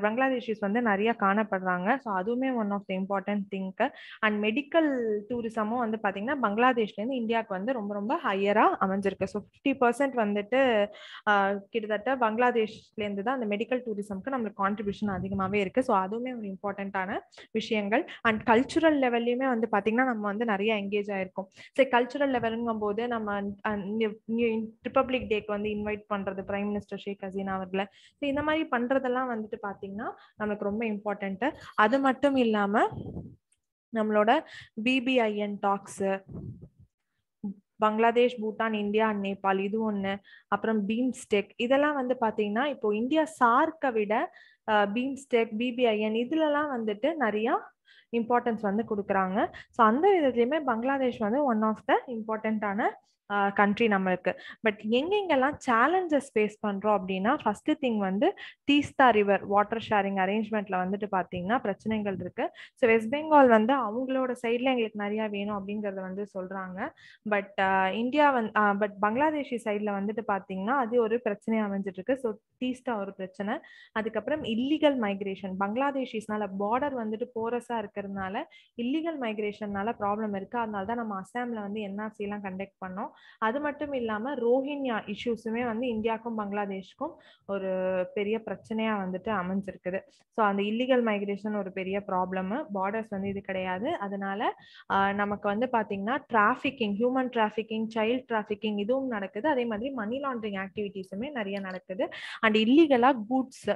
பங்களாதேஷிஸ் வந்து நிறைய காணப்படுறாங்க. ஸோ அதுவுமே one of the important thing and medical டூரிசமும் வந்து பார்த்தீங்கன்னா பங்களாதேஷ்லேருந்து இந்தியாவுக்கு வந்து ரொம்ப ரொம்ப ஹையராக அமைஞ்சிருக்கு. ஸோ ஃபிஃப்டி பர்சன்ட் வந்துட்டு கிட்டத்தட்ட பங்களாதேஷ்லேருந்து தான் அந்த மெடிக்கல் டூரிசம்க்கு நம்மளுக்கு கான்ட்ரிபியூஷன் அதிகமாகவே இருக்கு. ஸோ அதுவுமே ஒரு இம்பார்ட்டண்ட்டான விஷயங்கள். அண்ட் கல்ச்சுரல் லெவல்லையுமே வந்து பார்த்தீங்கன்னா நம்ம வந்து நிறைய எங்கேஜ் ஆகிருக்கோம் சரி கல்ச்சுரல் லெவலுங்கும் போது நம்ம ரிப்பப்ளிக் டேக்கு வந்து இன்வைட் பண்றது பிரைம் மினிஸ்டர் ஷேக் ஹசீனா அவர்களை. இந்த மாதிரி பண்றதெல்லாம் வந்துட்டு பாத்தீங்கன்னா நமக்கு ரொம்ப இம்பார்ட்டன்ட் அது மட்டும் இல்லாம நம்மளோட BBIN talks Bangladesh Bhutan India and Nepal இது ஒண்ணு. அப்புறம் பீம்ஸ்டெக் இதெல்லாம் வந்து பாத்தீங்கன்னா இப்போ இந்தியா சார்க்கை விட பீம்ஸ்டெக் பிபிஐஎன் இதுலலாம் வந்துட்டு நிறைய இம்பார்ட்டன்ஸ் வந்து கொடுக்குறாங்க. ஸோ அந்த விதத்துலையுமே பங்களாதேஷ் வந்து ஒன் ஆஃப் த இம்பார்ட்டண்ட்டான கண்ட்ரி நம்மளுக்கு. பட் எங்கெங்கெல்லாம் சேலஞ்சஸ் ஃபேஸ் பண்றோம் அப்படின்னா ஃபர்ஸ்ட் திங் வந்து தீஸ்தா ரிவர் வாட்டர் ஷேரிங் அரேஞ்ச்மெண்ட்ல வந்துட்டு பாத்தீங்கன்னா பிரச்சனைகள் இருக்கு. ஸோ வெஸ்ட் பெங்கால் வந்து அவங்களோட சைட்ல எங்களுக்கு நிறைய வேணும் அப்படிங்கறத வந்து சொல்றாங்க. பட் இந்தியா வந் பட் பங்களாதேஷி சைட்ல வந்துட்டு பாத்தீங்கன்னா அது ஒரு பிரச்சனை அமைஞ்சிட்டு இருக்கு ஸோ தீஸ்தா ஒரு பிரச்சனை. அதுக்கப்புறம் இல்லீகல் மைக்ரேஷன் பங்களாதேஷிஸ்னால பார்டர் வந்துட்டு போரஸா இருக்கிறதுனால இல்லீகல் மைக்ரேஷன்னால ப்ராப்ளம் இருக்கு. அதனால தான் நம்ம அசாம்ல வந்து என்ஆர்சி எல்லாம் கண்டக்ட் பண்ணோம். அது மட்டும் இல்லாம ரோஹிங்யா இஷ்யூஸுமே வந்து இந்தியாவுக்கும் பங்களாதேஷ்க்கும் ஒரு பெரிய பிரச்சனையா வந்துட்டு அமைஞ்சிருக்குது. ஸோ அந்த இல்லீகல் மைக்ரேஷன் ஒரு பெரிய ப்ராப்ளம் பார்டர்ஸ் வந்து இது கிடையாது. அதனால நமக்கு வந்து பாத்தீங்கன்னா trafficking human trafficking child trafficking இதுவும் நடக்குது. அதே மாதிரி மணி லாண்ட்ரிங் ஆக்டிவிட்டிஸுமே நிறைய நடக்குது. And இல்லீகலா goods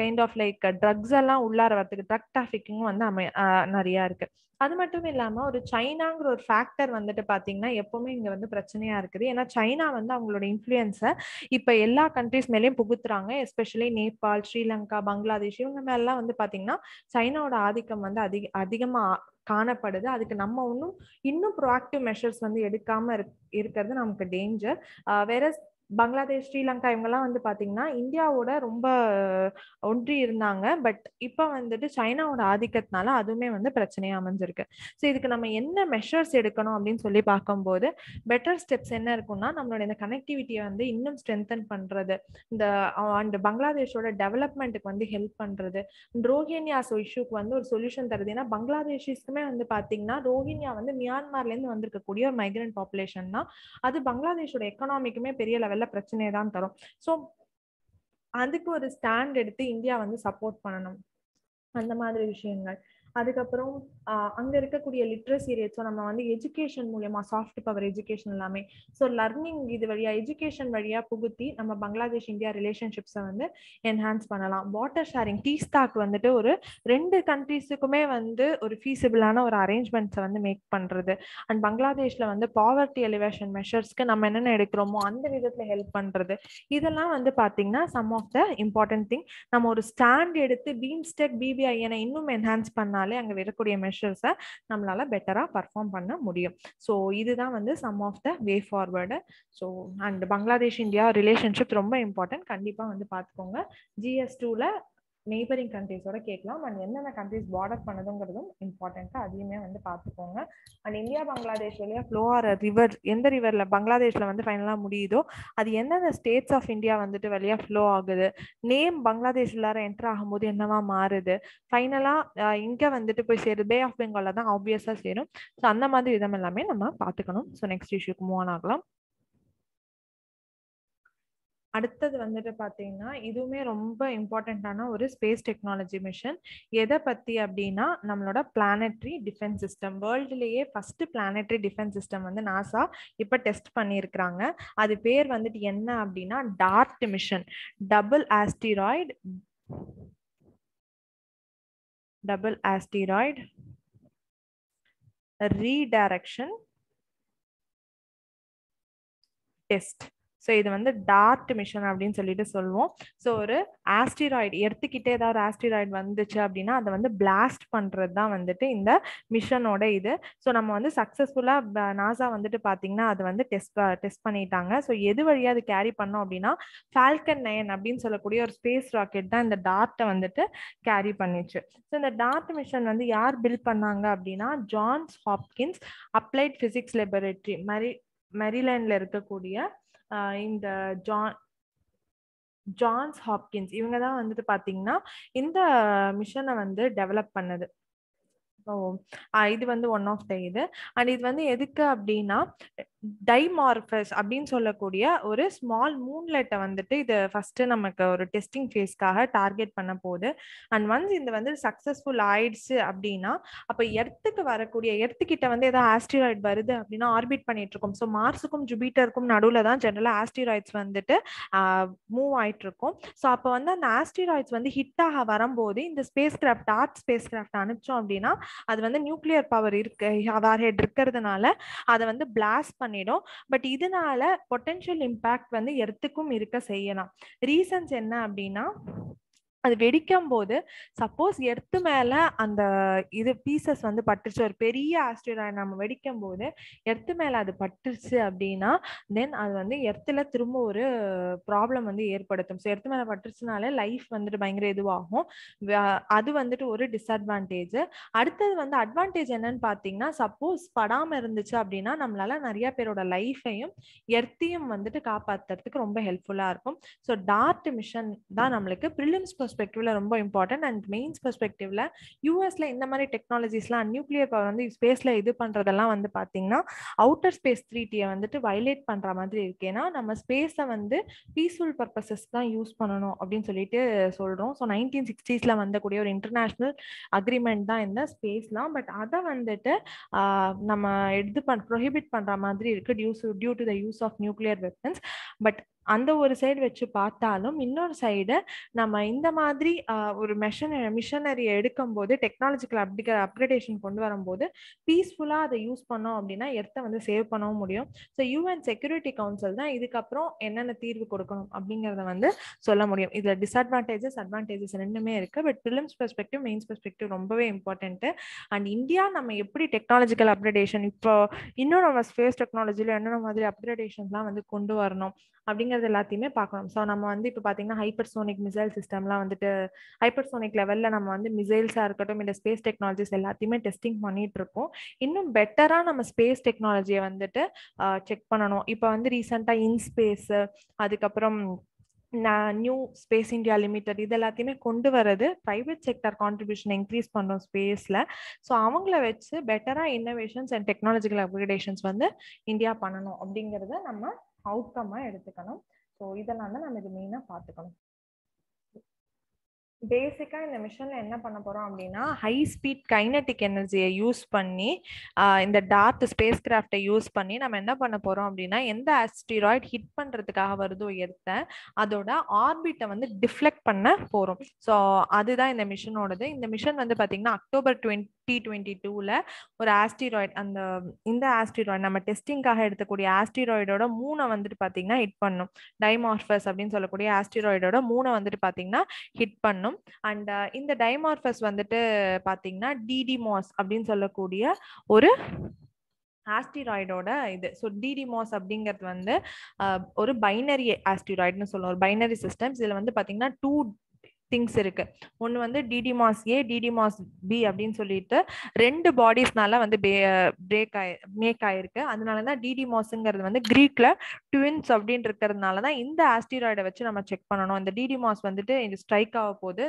kind of like drugs எல்லாம் உள்ளார வரத்துக்கு ட்ரக் டிராஃபிக்கிங் வந்து அமை நிறைய இருக்கு. அது மட்டும் இல்லாம ஒரு சைனாங்கிற ஒரு ஃபேக்டர் வந்துட்டு பாத்தீங்கன்னா எப்பவுமே இங்க வந்து பிரச்சனையா இருக்குது. ஏன்னா சைனா வந்து அவங்களோட இன்ஃபுளுயன்ஸை இப்ப எல்லா கண்ட்ரிஸ் மேலேயும் புகுத்துறாங்க. எஸ்பெஷலி நேபாள் ஸ்ரீலங்கா பங்களாதேஷ் இவங்க மேலாம் வந்து பாத்தீங்கன்னா சைனாவோட ஆதிக்கம் வந்து அதிக அதிகமா காணப்படுது. அதுக்கு நம்ம ஒன்றும் இன்னும் ப்ரோஆக்டிவ் மெஷர்ஸ் வந்து எடுக்காம இருக்கிறது நமக்கு டேஞ்சர் வேற பங்களாதேஷ் ஸ்ரீலங்கா இவங்கெல்லாம் வந்து பாத்தீங்கன்னா இந்தியாவோட ரொம்ப ஒன்றி இருந்தாங்க. பட் இப்போ வந்துட்டு சைனாவோட ஆதிக்கத்தினால அதுவுமே வந்து பிரச்சனையா அமைஞ்சிருக்கு. ஸோ இதுக்கு நம்ம என்ன மெஷர்ஸ் எடுக்கணும் அப்படின்னு சொல்லி பார்க்கும்போது பெட்டர் ஸ்டெப்ஸ் என்ன இருக்கும்னா நம்மளோட இந்த கனெக்டிவிட்டியை வந்து இன்னும் ஸ்ட்ரென்தன் பண்றது. இந்த அண்ட் பங்களாதேஷோட டெவலப்மெண்ட்டுக்கு வந்து ஹெல்ப் பண்றது. ரோஹின்யாஸ் இஷ்யூக்கு வந்து ஒரு சொல்யூஷன் தருது. ஏன்னா பங்களாதேஷிஸ்க்குமே வந்து பாத்தீங்கன்னா ரோஹின்யா வந்து மியான்மர்ல இருந்து வந்திருக்கக்கூடிய ஒரு மைக்ரண்ட் பாப்புலேஷன் தான் அது பங்களாதேஷோட எக்கனாமிக்குமே பெரிய லெவல்ல பிரச்சனையை தான் தரும். ஸோ அதுக்கு ஒரு ஸ்டாண்ட் எடுத்து இந்தியா வந்து சப்போர்ட் பண்ணணும். அந்த மாதிரி விஷயங்கள். அதுக்கப்புறம் அங்க இருக்கக்கூடிய லிட்ரஸி ரேட்ஸோ நம்ம வந்து எஜுகேஷன் மூலயமா சாஃப்ட் பவர் எஜுகேஷன் எல்லாமே. ஸோ லர்னிங் இது வழியா எஜுகேஷன் வழியா புகுத்தி நம்ம பங்களாதேஷ் இந்தியா ரிலேஷன்ஷிப்ஸை வந்து என்ஹான்ஸ் பண்ணலாம். வாட்டர் ஷேரிங் டீஸ்டாக் வந்துட்டு ஒரு ரெண்டு கண்ட்ரீஸுக்குமே வந்து ஒரு ஃபீஸிபிளான ஒரு அரேஞ்ச்மெண்ட்ஸை வந்து மேக் பண்றது. அண்ட் பங்களாதேஷ்ல வந்து பாவர்ட்டி எலிவேஷன் மெஷர்ஸ்க்கு நம்ம என்னென்ன எடுக்கிறோமோ அந்த விதத்துல ஹெல்ப் பண்றது. இதெல்லாம் வந்து பாத்தீங்கன்னா some of the important thing நம்ம ஒரு ஸ்டாண்ட் எடுத்து பீம்ஸ்டெக் பிபிஐஎனை இன்னும் என்ஹான்ஸ் பண்ணால் அங்க இருக்கக்கூடிய மெஷர்ஸை நம்மளால பெட்டரா பர்ஃபார்ம் பண்ண முடியும். ஸோ இதுதான் வந்து some of the way forward so and Bangladesh India relationship ரொம்ப இம்பார்ட்டன்ட் கண்டிப்பாக வந்து பார்த்துக்கோங்க ஜிஎஸ் நெய்பரிங் கண்ட்ரீஸோட கேட்கலாம். அண்ட் என்னென்ன கண்ட்ரீஸ் பார்டர் பண்ணதுங்கிறதும் இம்பார்ட்டண்ட்டாக அதையுமே வந்து பார்த்துக்கோங்க. அண்ட் இந்தியா பங்களாதேஷ் வழியாக ஃப்ளோ ஆகிற ரிவர் எந்த ரிவரில் பங்களாதேஷ்ல வந்து ஃபைனலாக முடியுதோ அது எந்தெந்த ஸ்டேட்ஸ் ஆஃப் இந்தியா வந்துட்டு வழியா ஃப்ளோ ஆகுது நேம் பங்களாதேஷ் உள்ளார என்டர் ஆகும்போது என்னவா மாறுது ஃபைனலாக இங்கே வந்துட்டு போய் சேருது பே ஆஃப் பெங்காலில் தான் ஆப்வியஸாக சேரும். ஸோ அந்த மாதிரி விதம் எல்லாமே நம்ம பார்த்துக்கணும். ஸோ நெக்ஸ்ட் இஷ்யூக்கு மூவ் ஆன் ஆகலாம். அடுத்தது வந்துட்டு பார்த்தீங்கன்னா இதுவுமே ரொம்ப இம்பார்ட்டண்ட்டான ஒரு ஸ்பேஸ் டெக்னாலஜி மிஷன் எதை பற்றி அப்படின்னா நம்மளோட பிளானட்ரி டிஃபென்ஸ் சிஸ்டம் வேர்ல்டுலேயே ஃபஸ்ட்டு பிளானட்ரி டிஃபென்ஸ் சிஸ்டம் வந்து நாசா இப்போ டெஸ்ட் பண்ணியிருக்கிறாங்க. அது பேர் வந்துட்டு என்ன அப்படின்னா DART mission double asteroid double asteroid redirection test so இது வந்து டார்ட் மிஷன் அப்படின்னு சொல்லிட்டு சொல்லுவோம். ஸோ ஒரு ஆஸ்டிராய்டு எர்த்துக்கிட்டே ஏதாவது ஆஸ்டிராய்டு வந்துச்சு அப்படின்னா அதை வந்து பிளாஸ்ட் பண்ணுறது தான் வந்துட்டு இந்த மிஷனோட இது. ஸோ நம்ம வந்து சக்ஸஸ்ஃபுல்லாக நாசா வந்துட்டு பார்த்தீங்கன்னா அது வந்து டெஸ்ட் டெஸ்ட் பண்ணிட்டாங்க. ஸோ எது வழியாக அது கேரி பண்ணோம் அப்படின்னா ஃபால்கன் நயன் அப்படின்னு சொல்லக்கூடிய ஒரு ஸ்பேஸ் ராக்கெட் தான் இந்த டார்ட்டை வந்துட்டு கேரி பண்ணிச்சு. ஸோ இந்த டார்ட் மிஷன் வந்து யார் பில்ட் பண்ணாங்க அப்படின்னா Johns Hopkins applied physics laboratory Mary மெரிலேண்டில் இருக்கக்கூடிய இந்த ஜான் ஜான்ஸ் ஹாப்கின்ஸ் இவங்க தான் வந்துட்டு பார்த்தீங்கன்னா இந்த மிஷனை வந்து டெவலப் பண்ணது. ஓ இது வந்து ஒன் ஆஃப் த இது. அண்ட் இது வந்து எதுக்கு அப்படின்னா டைமார்பஸ் அப்படின்னு சொல்லக்கூடிய ஒரு ஸ்மால் மூன்லெட்டை வந்துட்டு இது ஃபர்ஸ்ட் நமக்கு ஒரு டெஸ்டிங் ஃபேஸ்க்காக டார்கெட் பண்ண போகுது. அண்ட் ஒன்ஸ் இது வந்து சக்ஸஸ்ஃபுல் ஆயிடுச்சு அப்படின்னா அப்போ எர்த்துக்கு வரக்கூடிய எர்த்துக்கிட்ட வந்து ஏதாவது ஆஸ்டிராய்டு வருது அப்படின்னா ஆர்பிட் பண்ணிட்டு இருக்கோம் ஸோ மார்ஸுக்கும் ஜூபிட்டருக்கும் நடுவில் தான் ஜென்ரலாக ஆஸ்டிராய்ட்ஸ் வந்துட்டு மூவ் ஆயிட்டு இருக்கும் ஸோ அப்போ வந்து அந்த ஆஸ்டிராய்ட்ஸ் வந்து ஹிட் ஆக வரும்போது இந்த spacecraft DART spacecraft அனுப்பிச்சோம் அப்படின்னா அது வந்து நியூக்ளியர் பவர் இருக்கு வார் ஹெட் இருக்கிறதுனால அதை வந்து பிளாஸ்ட் பண்ணிடும். பட் இதனால பொட்டென்ஷியல் இம்பேக்ட் வந்து எர்த்துக்கும் இருக்க செய்யலாம். ரீசன்ஸ் என்ன அப்படின்னா அது வெடிக்கும் போது சப்போஸ் எர்த்து மேல அந்த இது பீசஸ் வந்து பட்டுருச்சு. ஒரு பெரிய ஆஸ்ட்ராய்டு நம்ம வெடிக்கும் போது எர்த்து மேல அது பட்டுருச்சு அப்படின்னா தென் அது வந்து எர்த்துல திரும்ப ஒரு ப்ராப்ளம் வந்து ஏற்படுத்தும். ஸோ எர்த்து மேல பட்டுருச்சுனால லைஃப் வந்துட்டு பயங்கர இதுவாகும். அது வந்துட்டு ஒரு டிஸ்அட்வான்டேஜ் அடுத்தது வந்து அட்வான்டேஜ் என்னன்னு பார்த்தீங்கன்னா சப்போஸ் படாம இருந்துச்சு அப்படின்னா நம்மளால நிறைய பேரோட லைஃபையும் எர்த்தையும் வந்துட்டு காப்பாத்துறதுக்கு ரொம்ப ஹெல்ப்ஃபுல்லா இருக்கும். ஸோ டார்ட் மிஷன் தான் நம்மளுக்கு ப்ரிலிம்ஸ் பெர்ஸ்பெக்டிவ்ல ரொம்ப இம்பார்ட்டன்ட் அண்ட் மெயின்ஸ் பெர்ஸ்பெக்டிவ்ல யூஎஸ்ல இந்த மாதிரி டெக்னாலஜிஸ்லாம் நியூக்ளியர் பவர் வந்து ஸ்பேஸ்ல இது பண்றதெல்லாம் வந்து பாத்தீங்கன்னா அவுட்டர் ஸ்பேஸ் த்ரீ டியை வந்துட்டு வயலேட் பண்ற மாதிரி இருக்கு. ஏன்னா நம்ம ஸ்பேஸை வந்து பீஸ்ஃபுல் பர்பஸஸ் தான் யூஸ் பண்ணணும் அப்படின்னு சொல்லிட்டு சொல்றோம். ஸோ நைன்டீன் சிக்ஸ்டீஸ்ல வந்தக்கூடிய ஒரு இன்டர்நேஷனல் அக்ரிமெண்ட் தான் இந்த ஸ்பேஸ்லாம் பட் அதை வந்துட்டு நம்ம எடுத்து பண் ப்ரொஹிபிட் பண்ற மாதிரி இருக்கு டியூஸ் due to the use of nuclear weapons but அந்த ஒரு சைடு வச்சு பார்த்தாலும் இன்னொரு சைடு நம்ம இந்த மாதிரி மாதிரி ஒரு மெஷன் மிஷனரி எடுக்கும்போது டெக்னாலஜிக்கல் அப்டிக அப்கிரேடேஷன் கொண்டு வரும்போது பீஸ்ஃபுல்லாக அதை யூஸ் பண்ணோம் அப்படின்னா எர்த்தை வந்து சேவ் பண்ணவும் முடியும். ஸோ யூஎன் செக்யூரிட்டி கவுன்சில் தான் இதுக்கப்புறம் என்னென்ன தீர்வு கொடுக்கணும் அப்படிங்கிறத வந்து சொல்ல முடியும். இதில் டிஸ்அட்வான்டேஜஸ் அட்வான்டேஜஸ் ரெண்டுமே இருக்குது but prelims perspective mains perspective ரொம்பவே இம்பார்ட்டன்ட்டு அண்ட் இந்தியா நம்ம எப்படி டெக்னாலஜிக்கல் அப்கிரேடேஷன் இப்போ இன்னும் நம்ம ஸ்பேஸ் டெக்னாலஜியில் என்னென்ன மாதிரி அப்டேடேஷன்லாம் வந்து கொண்டு வரணும் அப்படிங்கிறது எல்லாத்தையுமே பார்க்கணும் ஸோ நம்ம வந்து இப்போ பார்த்தீங்கன்னா ஹைப்பர்சோனிக் மிசைல் சிஸ்டம்லாம் வந்து வந்துட்டு ஹைப்பர்சோனிக் லெவலில் நம்ம வந்து மிசைல்ஸாக இருக்கட்டும் இந்த ஸ்பேஸ் டெக்னாலஜிஸ் எல்லாத்தையுமே டெஸ்டிங் பண்ணிட்டு இருக்கோம் இன்னும் பெட்டராக நம்ம ஸ்பேஸ் டெக்னாலஜியை வந்துட்டு செக் பண்ணணும். இப்போ வந்து ரீசெண்டாக இன்ஸ்பேஸு அதுக்கப்புறம் நியூ ஸ்பேஸ் இந்தியா லிமிடெட் இது எல்லாத்தையுமே கொண்டு வரது ப்ரைவேட் செக்டர் கான்ட்ரிபியூஷன் இன்க்ரீஸ் பண்ணுறோம் ஸ்பேஸில் ஸோ அவங்கள வச்சு பெட்டராக இன்னோவேஷன்ஸ் அண்ட் டெக்னாலஜிக்கல் அப்கிரேடேஷன்ஸ் வந்து இந்தியா பண்ணணும் அப்படிங்கிறத நம்ம அவுட்கம்மாக எடுத்துக்கணும். ஸோ இதெல்லாம் தான் நம்ம இது மெயினாக பார்த்துக்கணும். பேசிக்காக இந்த மிஷனில் என்ன பண்ண போகிறோம் அப்படின்னா ஹை ஸ்பீட் கைனட்டிக் எனர்ஜியை யூஸ் பண்ணி இந்த டார்ட் ஸ்பேஸ் கிராஃப்டை யூஸ் பண்ணி நம்ம என்ன பண்ண போகிறோம் அப்படின்னா எந்த ஆஸ்டிராய்ட் ஹிட் பண்ணுறதுக்காக வருதோ எடுத்த அதோட ஆர்பிட்டை வந்து டிஃப்ளெக்ட் பண்ண போகிறோம் ஸோ அதுதான் இந்த மிஷனோடது இந்த மிஷன் வந்து பார்த்திங்கன்னா அக்டோபர் டி டுவெண்ட்டி டூவில் ஒரு ஆஸ்டிராய்ட் அந்த இந்த ஆஸ்டிராய்ட் நம்ம டெஸ்டிங்காக எடுக்கக்கூடிய ஆஸ்டிராய்டோட மூணை வந்துட்டு பார்த்தீங்கன்னா ஹிட் பண்ணும். டைமார்ஃபஸ் அப்படின்னு சொல்லக்கூடிய ஆஸ்டிராய்டோட மூணை வந்துட்டு பார்த்தீங்கன்னா ஹிட் பண்ணும். அண்ட் uh, இந்த டைமார்ஃபஸ் வந்துட்டு பார்த்தீங்கன்னா டிடிமாஸ் அப்படின்னு சொல்லக்கூடிய ஒரு ஆஸ்டிராய்டோட இது. ஸோ டிடிமாஸ் அப்படிங்கிறது வந்து uh, ஒரு பைனரி ஆஸ்டிராய்டுன்னு சொல்லுவோம். ஒரு பைனரி சிஸ்டம்ஸ் இதில் வந்து பார்த்தீங்கன்னா டூ திங்ஸ் இருக்கு. ஒன்று வந்து டிடிமாஸ் ஏ டிடிமாஸ் பி அப்படின்னு சொல்லிட்டு ரெண்டு பாடிஸ்னால வந்து பிரேக் ஆயி மேக் ஆயிருக்கு. அதனால தான் டிடிமாஸுங்கிறது வந்து கிரீக்ல ட்வின்ஸ் அப்படின்னு இருக்கிறதுனால தான் இந்த ஆஸ்டிராய்டை வச்சு நம்ம செக் பண்ணணும். இந்த டிடிமாஸ் வந்துட்டு இது ஸ்ட்ரைக் ஆக போது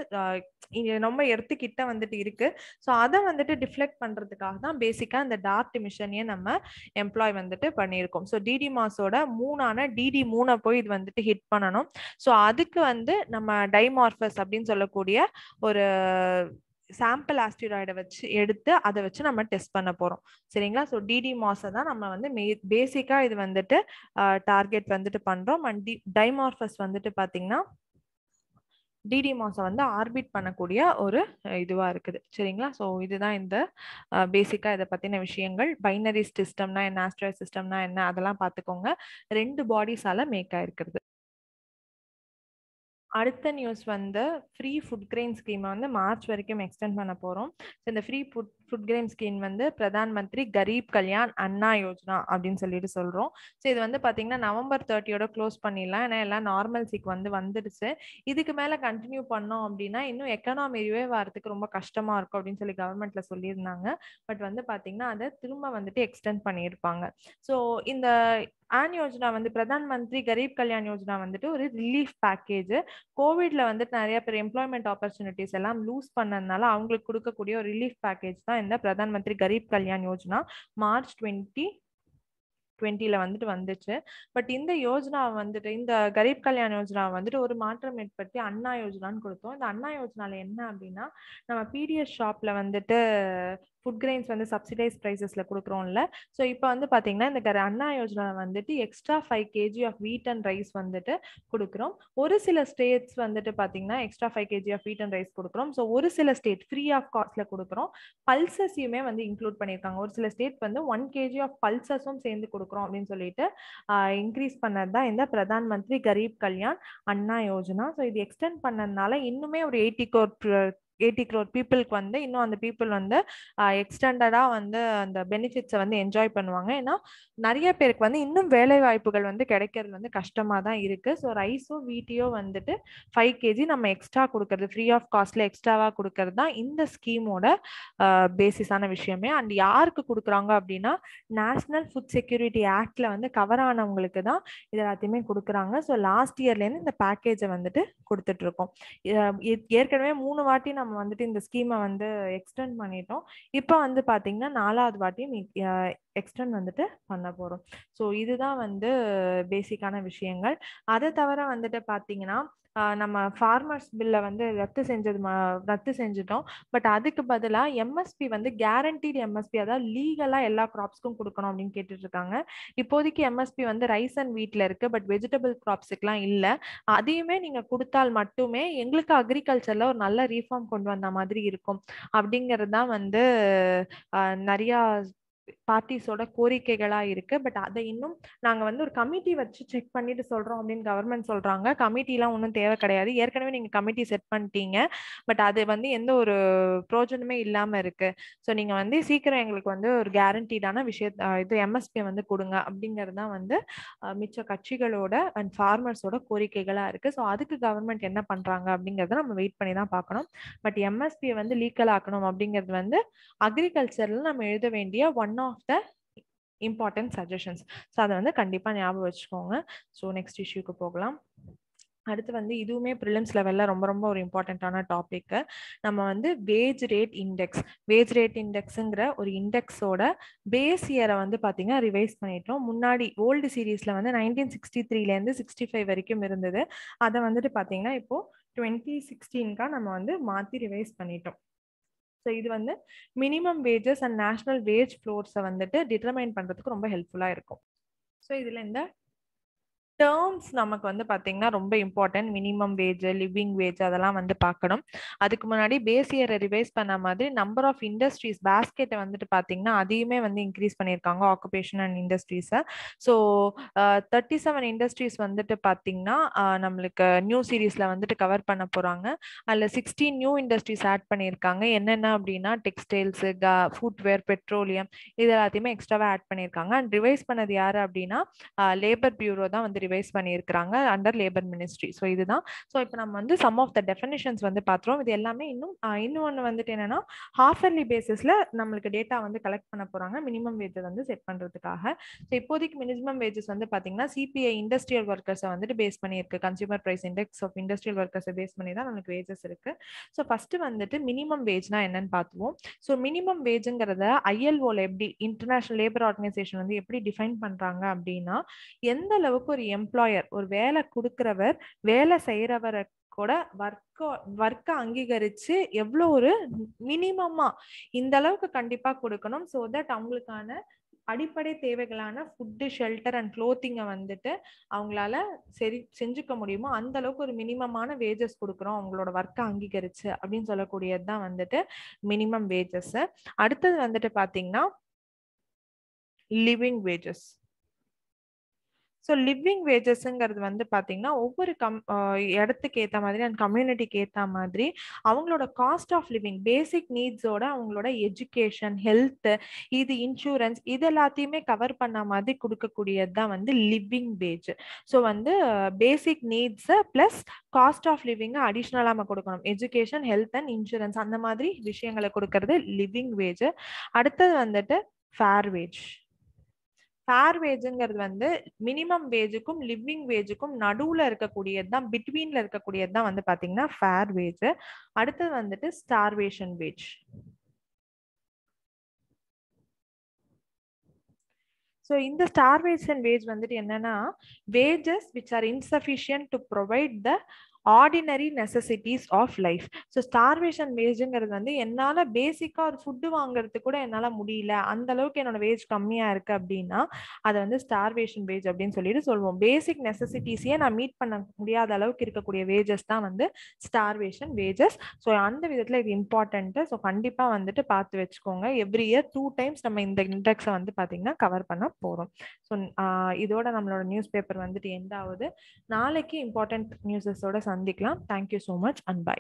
ரொம்ப எடுத்துக்கிட்ட வந்துட்டு இருக்கு. ஸோ அதை வந்துட்டு டிஃப்ளெக்ட் பண்றதுக்காக தான் பேசிக்கா இந்த டார்ட் மிஷனையே நம்ம எம்ப்ளாய் வந்துட்டு பண்ணியிருக்கோம். ஸோ டிடி மாஸோட மூணான டிடி மூணை போய் இது வந்துட்டு ஹிட் பண்ணணும். ஸோ அதுக்கு வந்து நம்ம டைமார்பஸ் அப்படின்னு சொல்லக்கூடிய ஒரு சாம்பிள் ஆஸ்டிராய்டை வச்சு எடுத்து அதை வச்சு நம்ம டெஸ்ட் பண்ண போகிறோம் சரிங்களா? ஸோ டிடி மாஸை தான் நம்ம வந்து மே பேசிக்காக இது வந்துட்டு டார்கெட் வந்துட்டு பண்ணுறோம் அண்ட் டி டைமார்ஃபஸ் வந்துட்டு பார்த்தீங்கன்னா டிடி மாஸை வந்து ஆர்பிட் பண்ணக்கூடிய ஒரு இதுவாக இருக்குது. சரிங்களா? ஸோ இதுதான் இந்த பேசிக்காக இதை பற்றின விஷயங்கள். பைனரி சிஸ்டம்னா என்ன ஆஸ்ட்ராய்ட் சிஸ்டம்னா என்ன அதெல்லாம் பார்த்துக்கோங்க ரெண்டு பாடிஸால மேக் ஆயிருக்கிறது. அடுத்த நியூஸ் வந்து ஃப்ரீ ஃபுட் கிரெயின் ஸ்கீமை வந்து மார்ச் வரைக்கும் எக்ஸ்டெண்ட் பண்ண போகிறோம் ஸோ இந்த free food food grain scheme வந்து பிரதான் மந்திரி கரீப் கல்யாண் அண்ணா யோஜனா அப்படின்னு சொல்லிட்டு சொல்கிறோம் ஸோ இது வந்து பார்த்தீங்கன்னா நவம்பர் தேர்ட்டியோட க்ளோஸ் பண்ணிடலாம். ஏன்னா எல்லாம் நார்மல்சிக்கு வந்து வந்துடுச்சு. இதுக்கு மேலே கண்டினியூ பண்ணோம் அப்படின்னா இன்னும் எக்கனாமி ரிவைவ் ஆகிறதுக்கு ரொம்ப கஷ்டமாக இருக்கும் அப்படின்னு சொல்லி கவர்மெண்ட்ல சொல்லியிருந்தாங்க. பட் வந்து பார்த்தீங்கன்னா அதை திரும்ப வந்துட்டு எக்ஸ்டெண்ட் பண்ணியிருப்பாங்க. ஸோ இந்த ஆன் யோஜனா வந்து பிரதான் மந்திரி கரீப் கல்யாண் யோஜனா வந்துட்டு ஒரு ரிலீஃப் பேக்கேஜ் கோவிட்ல வந்துட்டு நிறைய பேர் எம்ப்ளாய்மெண்ட் ஆப்பர்ச்சுனிட்டிஸ் எல்லாம் லூஸ் பண்ணதுனால அவங்களுக்கு கொடுக்கக்கூடிய ஒரு ரிலீஃப் பேக்கேஜ் தான் இந்த பிரதான் மந்திரி கரீப் கல்யாண் யோஜனா மார்ச் டுவெண்ட்டி டுவெண்ட்டில வந்துட்டு வந்துச்சு. பட் இந்த யோஜனா வந்துட்டு இந்த கரீப் கல்யாண் யோஜனா வந்துட்டு ஒரு மாற்றம் ஏற்படுத்தி அண்ணா யோஜனான்னு கொடுத்தோம். இந்த அண்ணா யோஜனால என்ன அப்படின்னா நம்ம பிடிஎஸ் ஷாப்ல வந்துட்டு ஃபுட் கிரெயின்ஸ் வந்து சப்சிடைஸ் ப்ரைஸஸ்ல கொடுக்குறோம்ல. ஸோ இப்போ வந்து பார்த்தீங்கன்னா இந்த அண்ணா யோஜனா வந்துட்டு extra five KG of wheat and rice வந்துட்டு கொடுக்குறோம். ஒரு சில ஸ்டேட்ஸ் வந்துட்டு பார்த்தீங்கன்னா extra five KG of wheat and rice கொடுக்குறோம். ஸோ ஒரு சில ஸ்டேட் ஃப்ரீ ஆஃப் காஸ்ட்ல கொடுக்குறோம். பல்சஸையுமே வந்து இன்க்ளூட் பண்ணியிருக்காங்க ஒரு சில ஸ்டேட் வந்து ஒன் கேஜி ஆஃப் பல்சஸும் சேர்ந்து கொடுக்குறோம் அப்படின்னு சொல்லிட்டு இன்க்ரீஸ் பண்ணது தான் இந்த பிரதான் மந்திரி கரீப் கல்யாண் அண்ணா யோஜனா. ஸோ இது எக்ஸ்டெண்ட் பண்ணதுனால இன்னுமே ஒரு எயிட்டி கோர் எயிட்டி க்ரோர் பீப்புளுக்கு வந்து இன்னும் அந்த பீப்புள் வந்து எக்ஸ்டெண்டடாக வந்து அந்த பெனிஃபிட்ஸை வந்து என்ஜாய் பண்ணுவாங்க. ஏன்னா நிறைய பேருக்கு வந்து இன்னும் வேலை வாய்ப்புகள் வந்து கிடைக்கிறது வந்து கஷ்டமாக தான் இருக்குது ஸோ ரைஸோ வீட்டியோ வந்துட்டு ஃபைவ் கேஜி நம்ம எக்ஸ்ட்ரா கொடுக்கறது ஃப்ரீ ஆஃப் காஸ்ட்ல எக்ஸ்ட்ராவாக கொடுக்கறது தான் இந்த ஸ்கீமோட பேசிஸான விஷயமே. அண்ட் யாருக்கு கொடுக்குறாங்க அப்படின்னா நேஷனல் ஃபுட் செக்யூரிட்டி ஆக்டில் வந்து கவர் ஆனவங்களுக்கு தான் இது எல்லாத்தையுமே கொடுக்குறாங்க. ஸோ லாஸ்ட் இயர்லேருந்து இந்த பேக்கேஜை வந்துட்டு கொடுத்துட்ருக்கோம் ஏற்கனவே மூணு வாட்டி நம்ம நம்ம வந்துட்டு இந்த ஸ்கீமை வந்து எக்ஸ்டெண்ட் பண்ணிட்டோம். இப்போ வந்து பார்த்தீங்கன்னா நாலாவது வாட்டியும் எக்ஸ்டெண்ட் வந்துட்டு பண்ண போகிறோம் ஸோ இதுதான் வந்து பேசிக்கான விஷயங்கள். அதை தவிர வந்துட்டு பார்த்தீங்கன்னா நம்ம ஃபார்மர்ஸ் பில்லை வந்து ரத்து செஞ்சது ரத்து செஞ்சுட்டோம். பட் அதுக்கு பதிலாக எம்எஸ்பி வந்து கேரண்டீடு எம்எஸ்பி அதாவது லீகலாக எல்லா க்ராப்ஸ்க்கும் கொடுக்கணும் அப்படின்னு கேட்டுட்டு இருக்காங்க இப்போதைக்கு எம்எஸ்பி வந்து ரைஸ் அண்ட் வீட்டில் இருக்குது பட் வெஜிடபிள் க்ராப்ஸுக்கெலாம் இல்லை. அதையுமே நீங்கள் கொடுத்தால் மட்டுமே எங்களுக்கு அக்ரிகல்ச்சரில் ஒரு நல்ல ரீஃபார்ம் கொண்டு வந்த மாதிரி இருக்கும். அப்படிங்கிறது தான் வந்து நிறையா பார்ட்டிஸோட கோரிக்கைகளா இருக்கு. பட் அதை இன்னும் நாங்க வந்து ஒரு கமிட்டி வச்சு செக் பண்ணிட்டு சொல்றோம் அப்படின்னு கவர்மெண்ட் சொல்றாங்க. கமிட்டிலாம் ஒன்றும் தேவை கிடையாது. ஏற்கனவே நீங்க கமிட்டி செட் பண்ணிட்டீங்க. பட் அது வந்து எந்த ஒரு ப்ரோஜனமே இல்லாம இருக்கு. ஸோ நீங்க வந்து சீக்கிரம் எங்களுக்கு வந்து ஒரு கேரண்டீடான விஷய இது எம்எஸ்பி வந்து கொடுங்க. அப்படிங்கிறது தான் வந்து மிச்ச கட்சிகளோட அண்ட் ஃபார்மர்ஸோட கோரிக்கைகளா இருக்கு. ஸோ அதுக்கு கவர்மெண்ட் என்ன பண்றாங்க அப்படிங்கறத நம்ம வெயிட் பண்ணி தான் பார்க்கணும். பட் எம்எஸ்பியை வந்து லீக்கல் ஆக்கணும் அப்படிங்கிறது வந்து அக்ரிகல்ச்சர்ல நம்ம எழுத வேண்டிய one of the important suggestions so அதை வந்து கண்டிப்பாக ஞாபகம் வச்சுக்கோங்க. ஸோ நெக்ஸ்ட் இஷ்யூக்கு போகலாம். அடுத்து வந்து இதுவுமே ப்ரிலிம்ஸ் லெவலில் ரொம்ப ரொம்ப ஒரு இம்பார்ட்டண்ட்டான டாப்பிக்கு நம்ம வந்து wage rate index wage rate இண்டெக்ஸுங்கிற ஒரு இண்டெக்ஸோட பேஸ் இயரை வந்து பார்த்தீங்கன்னா ரிவைஸ் பண்ணிட்டோம். முன்னாடி ஓல்டு சீரீஸில் வந்து நைன்டீன் சிக்ஸ்டி த்ரீலேருந்து சிக்ஸ்டி ஃபைவ் வரைக்கும் இருந்தது. அதை வந்துட்டு பார்த்தீங்கன்னா இப்போது டுவெண்ட்டி சிக்ஸ்டீன்க்காக நம்ம வந்து மாற்றி ரிவைஸ் பண்ணிட்டோம். ஸோ இது வந்து minimum wages and national wage ஃப்ளோர்ஸை வந்துட்டு டிட்டர்மைன் பண்ணுறதுக்கு ரொம்ப ஹெல்ப்ஃபுல்லாக இருக்கும். ஸோ இதில் இந்த டேர்ம்ஸ் நமக்கு வந்து பார்த்தீங்கன்னா ரொம்ப important minimum wage living wage அதெல்லாம் வந்து பார்க்கணும் அதுக்கு முன்னாடி பேஸ் இயரை ரிவைஸ் பண்ண மாதிரி நம்பர் ஆஃப் இண்டஸ்ட்ரீஸ் பேஸ்கெட்டை வந்துட்டு பார்த்தீங்கன்னா அதையுமே வந்து இன்க்ரீஸ் பண்ணியிருக்காங்க ஆக்குபேஷன் அண்ட் இண்டஸ்ட்ரீஸை ஸோ தேர்ட்டி செவன் இண்டஸ்ட்ரீஸ் வந்துட்டு பார்த்தீங்கன்னா நம்மளுக்கு நியூ சீரீஸில் வந்துட்டு கவர் பண்ண போகிறாங்க அதில் சிக்ஸ்டீன் நியூ இண்டஸ்ட்ரீஸ் ஆட் பண்ணியிருக்காங்க. என்னென்ன அப்படின்னா டெக்ஸ்டைல்ஸு க ஃபுட்வேர் பெட்ரோலியம் இது எல்லாத்தையுமே எக்ஸ்ட்ராவாக ஆட் பண்ணியிருக்காங்க. அண்ட் ரிவைஸ் பண்ணது யார் அப்படின்னா லேபர் பியூரோ தான் வந்து ரிவைஸ் பண்ணியிருக்கிறாங்க அண்டர் லேபர் மினிஸ்ட்ரி ஸோ இதுதான். ஸோ இப்போ நம்ம வந்து சம் ஆஃப் த டெஃபினிஷன்ஸ் வந்து பார்த்துருவோம். இது எல்லாமே இன்னும் இன்னொன்று வந்துட்டு என்னன்னா ஹாஃப் இயர்லி பேசிஸில் நம்மளுக்கு டேட்டா வந்து கலெக்ட் பண்ண போகிறாங்க மினிமம் வேஜை வந்து செட் பண்ணுறதுக்காக ஸோ இப்போதைக்கு மினிமம் வேஜஸ் வந்து பார்த்தீங்கன்னா சிபிஐ இண்டஸ்ட்ரியல் ஒர்க்கர்ஸை வந்துட்டு பேஸ் பண்ணியிருக்கு. Consumer price index of industrial ஒர்க்கர்ஸை base பண்ணி தான் நமக்கு வேஜஸ் இருக்கு. ஸோ ஃபர்ஸ்ட் வந்துட்டு மினிமம் வேஜ்னா என்னன்னு பார்த்துவோம் ஸோ மினிமம் வேஜுங்கிறத ஐஎல்ஓல எப்படி இன்டர்நேஷனல் லேபர் ஆர்கனைசேஷன் வந்து எப்படி டிஃபைன் பண்ணுறாங்க அப்படின்னா எந்த அளவுக்கு ஒரு எம்ப்ளாயர் ஒரு வேலை கொடுக்குறவர் வேலை செய்யறவரை கூட ஒர்க்கோ ஒர்க்கை அங்கீகரித்து எவ்வளோ ஒரு மினிமமாக இந்த அளவுக்கு கண்டிப்பாக கொடுக்கணும். ஸோ தட் அவங்களுக்கான அடிப்படை தேவைகளான ஃபுட்டு ஷெல்டர் அண்ட் க்ளோத்திங்கை வந்துட்டு அவங்களால சரி செஞ்சுக்க முடியுமோ அந்த அளவுக்கு ஒரு மினிமமான வேஜஸ் கொடுக்குறோம் அவங்களோட ஒர்க்கை அங்கீகரிச்சு அப்படின்னு சொல்லக்கூடியது தான் வந்துட்டு மினிமம் வேஜஸ் அடுத்தது வந்துட்டு பார்த்தீங்கன்னா லிவிங் வேஜஸ் ஸோ லிவிங் வேஜஸ்ங்கிறது வந்து பார்த்தீங்கன்னா ஒவ்வொரு கம் இடத்துக்கு ஏற்ற மாதிரி அண்ட் கம்யூனிட்டிக்கு ஏற்ற மாதிரி அவங்களோட காஸ்ட் ஆஃப் லிவிங் பேசிக் நீட்ஸோட அவங்களோட எஜுகேஷன் ஹெல்த் இது இன்சூரன்ஸ் இது எல்லாத்தையுமே கவர் பண்ண மாதிரி கொடுக்கக்கூடியது தான் வந்து லிவிங் வேஜ் ஸோ வந்து basic needs plus cost of லிவிங்கை அடிஷ்னலாக நம்ம கொடுக்கணும். எஜுகேஷன் ஹெல்த் அண்ட் இன்சூரன்ஸ் அந்த மாதிரி விஷயங்களை கொடுக்கறது லிவிங் வேஜ் அடுத்தது வந்துட்டு ஃபேர் வேஜ் ஃபேர் வேஜுங்கிறது வந்து மினிமம் வேஜுக்கும் லிவிங் வேஜுக்கும் நடுவில் இருக்கக்கூடியது தான் பிட்வீனில் இருக்கக்கூடியது தான் வந்து பார்த்தீங்கன்னா ஃபேர் வேஜ் அடுத்தது வந்துட்டு ஸ்டார்வேஷன் வேஜ் ஸோ இந்த ஸ்டார்வேஷன் வேஜ் வந்துட்டு என்னன்னா wages which are insufficient to provide the ordinary necessities of life so starvation வேஜுங்கிறது வந்து என்னால் பேசிக்காக ஒரு ஃபுட்டு வாங்குறதுக்கு கூட என்னால் முடியல. அந்த அளவுக்கு என்னோட வேஜ் கம்மியாக இருக்கு அப்படின்னா அதை வந்து ஸ்டார்வேஷன் வேஜ் அப்படின்னு சொல்லிட்டு சொல்லுவோம் பேசிக் நெசசிட்டிஸையே நான் மீட் பண்ண முடியாத அளவுக்கு இருக்கக்கூடிய வேஜஸ் தான் வந்து ஸ்டார்வேஷன் வேஜஸ் ஸோ அந்த விதத்தில் இது இம்பார்ட்டன்ட்டு ஸோ கண்டிப்பாக வந்துட்டு பார்த்து வச்சுக்கோங்க. எவ்ரி இயர் டூ டைம்ஸ் நம்ம இந்த இண்டெக்ஸை வந்து பார்த்தீங்கன்னா கவர் பண்ண போகிறோம் ஸோ இதோட நம்மளோட நியூஸ் பேப்பர் வந்துட்டு எண்ட் ஆகுது நாளைக்கு இம்பார்ட்டன்ட் நியூஸஸோட சந்திக்கலாம். Thank you so much and bye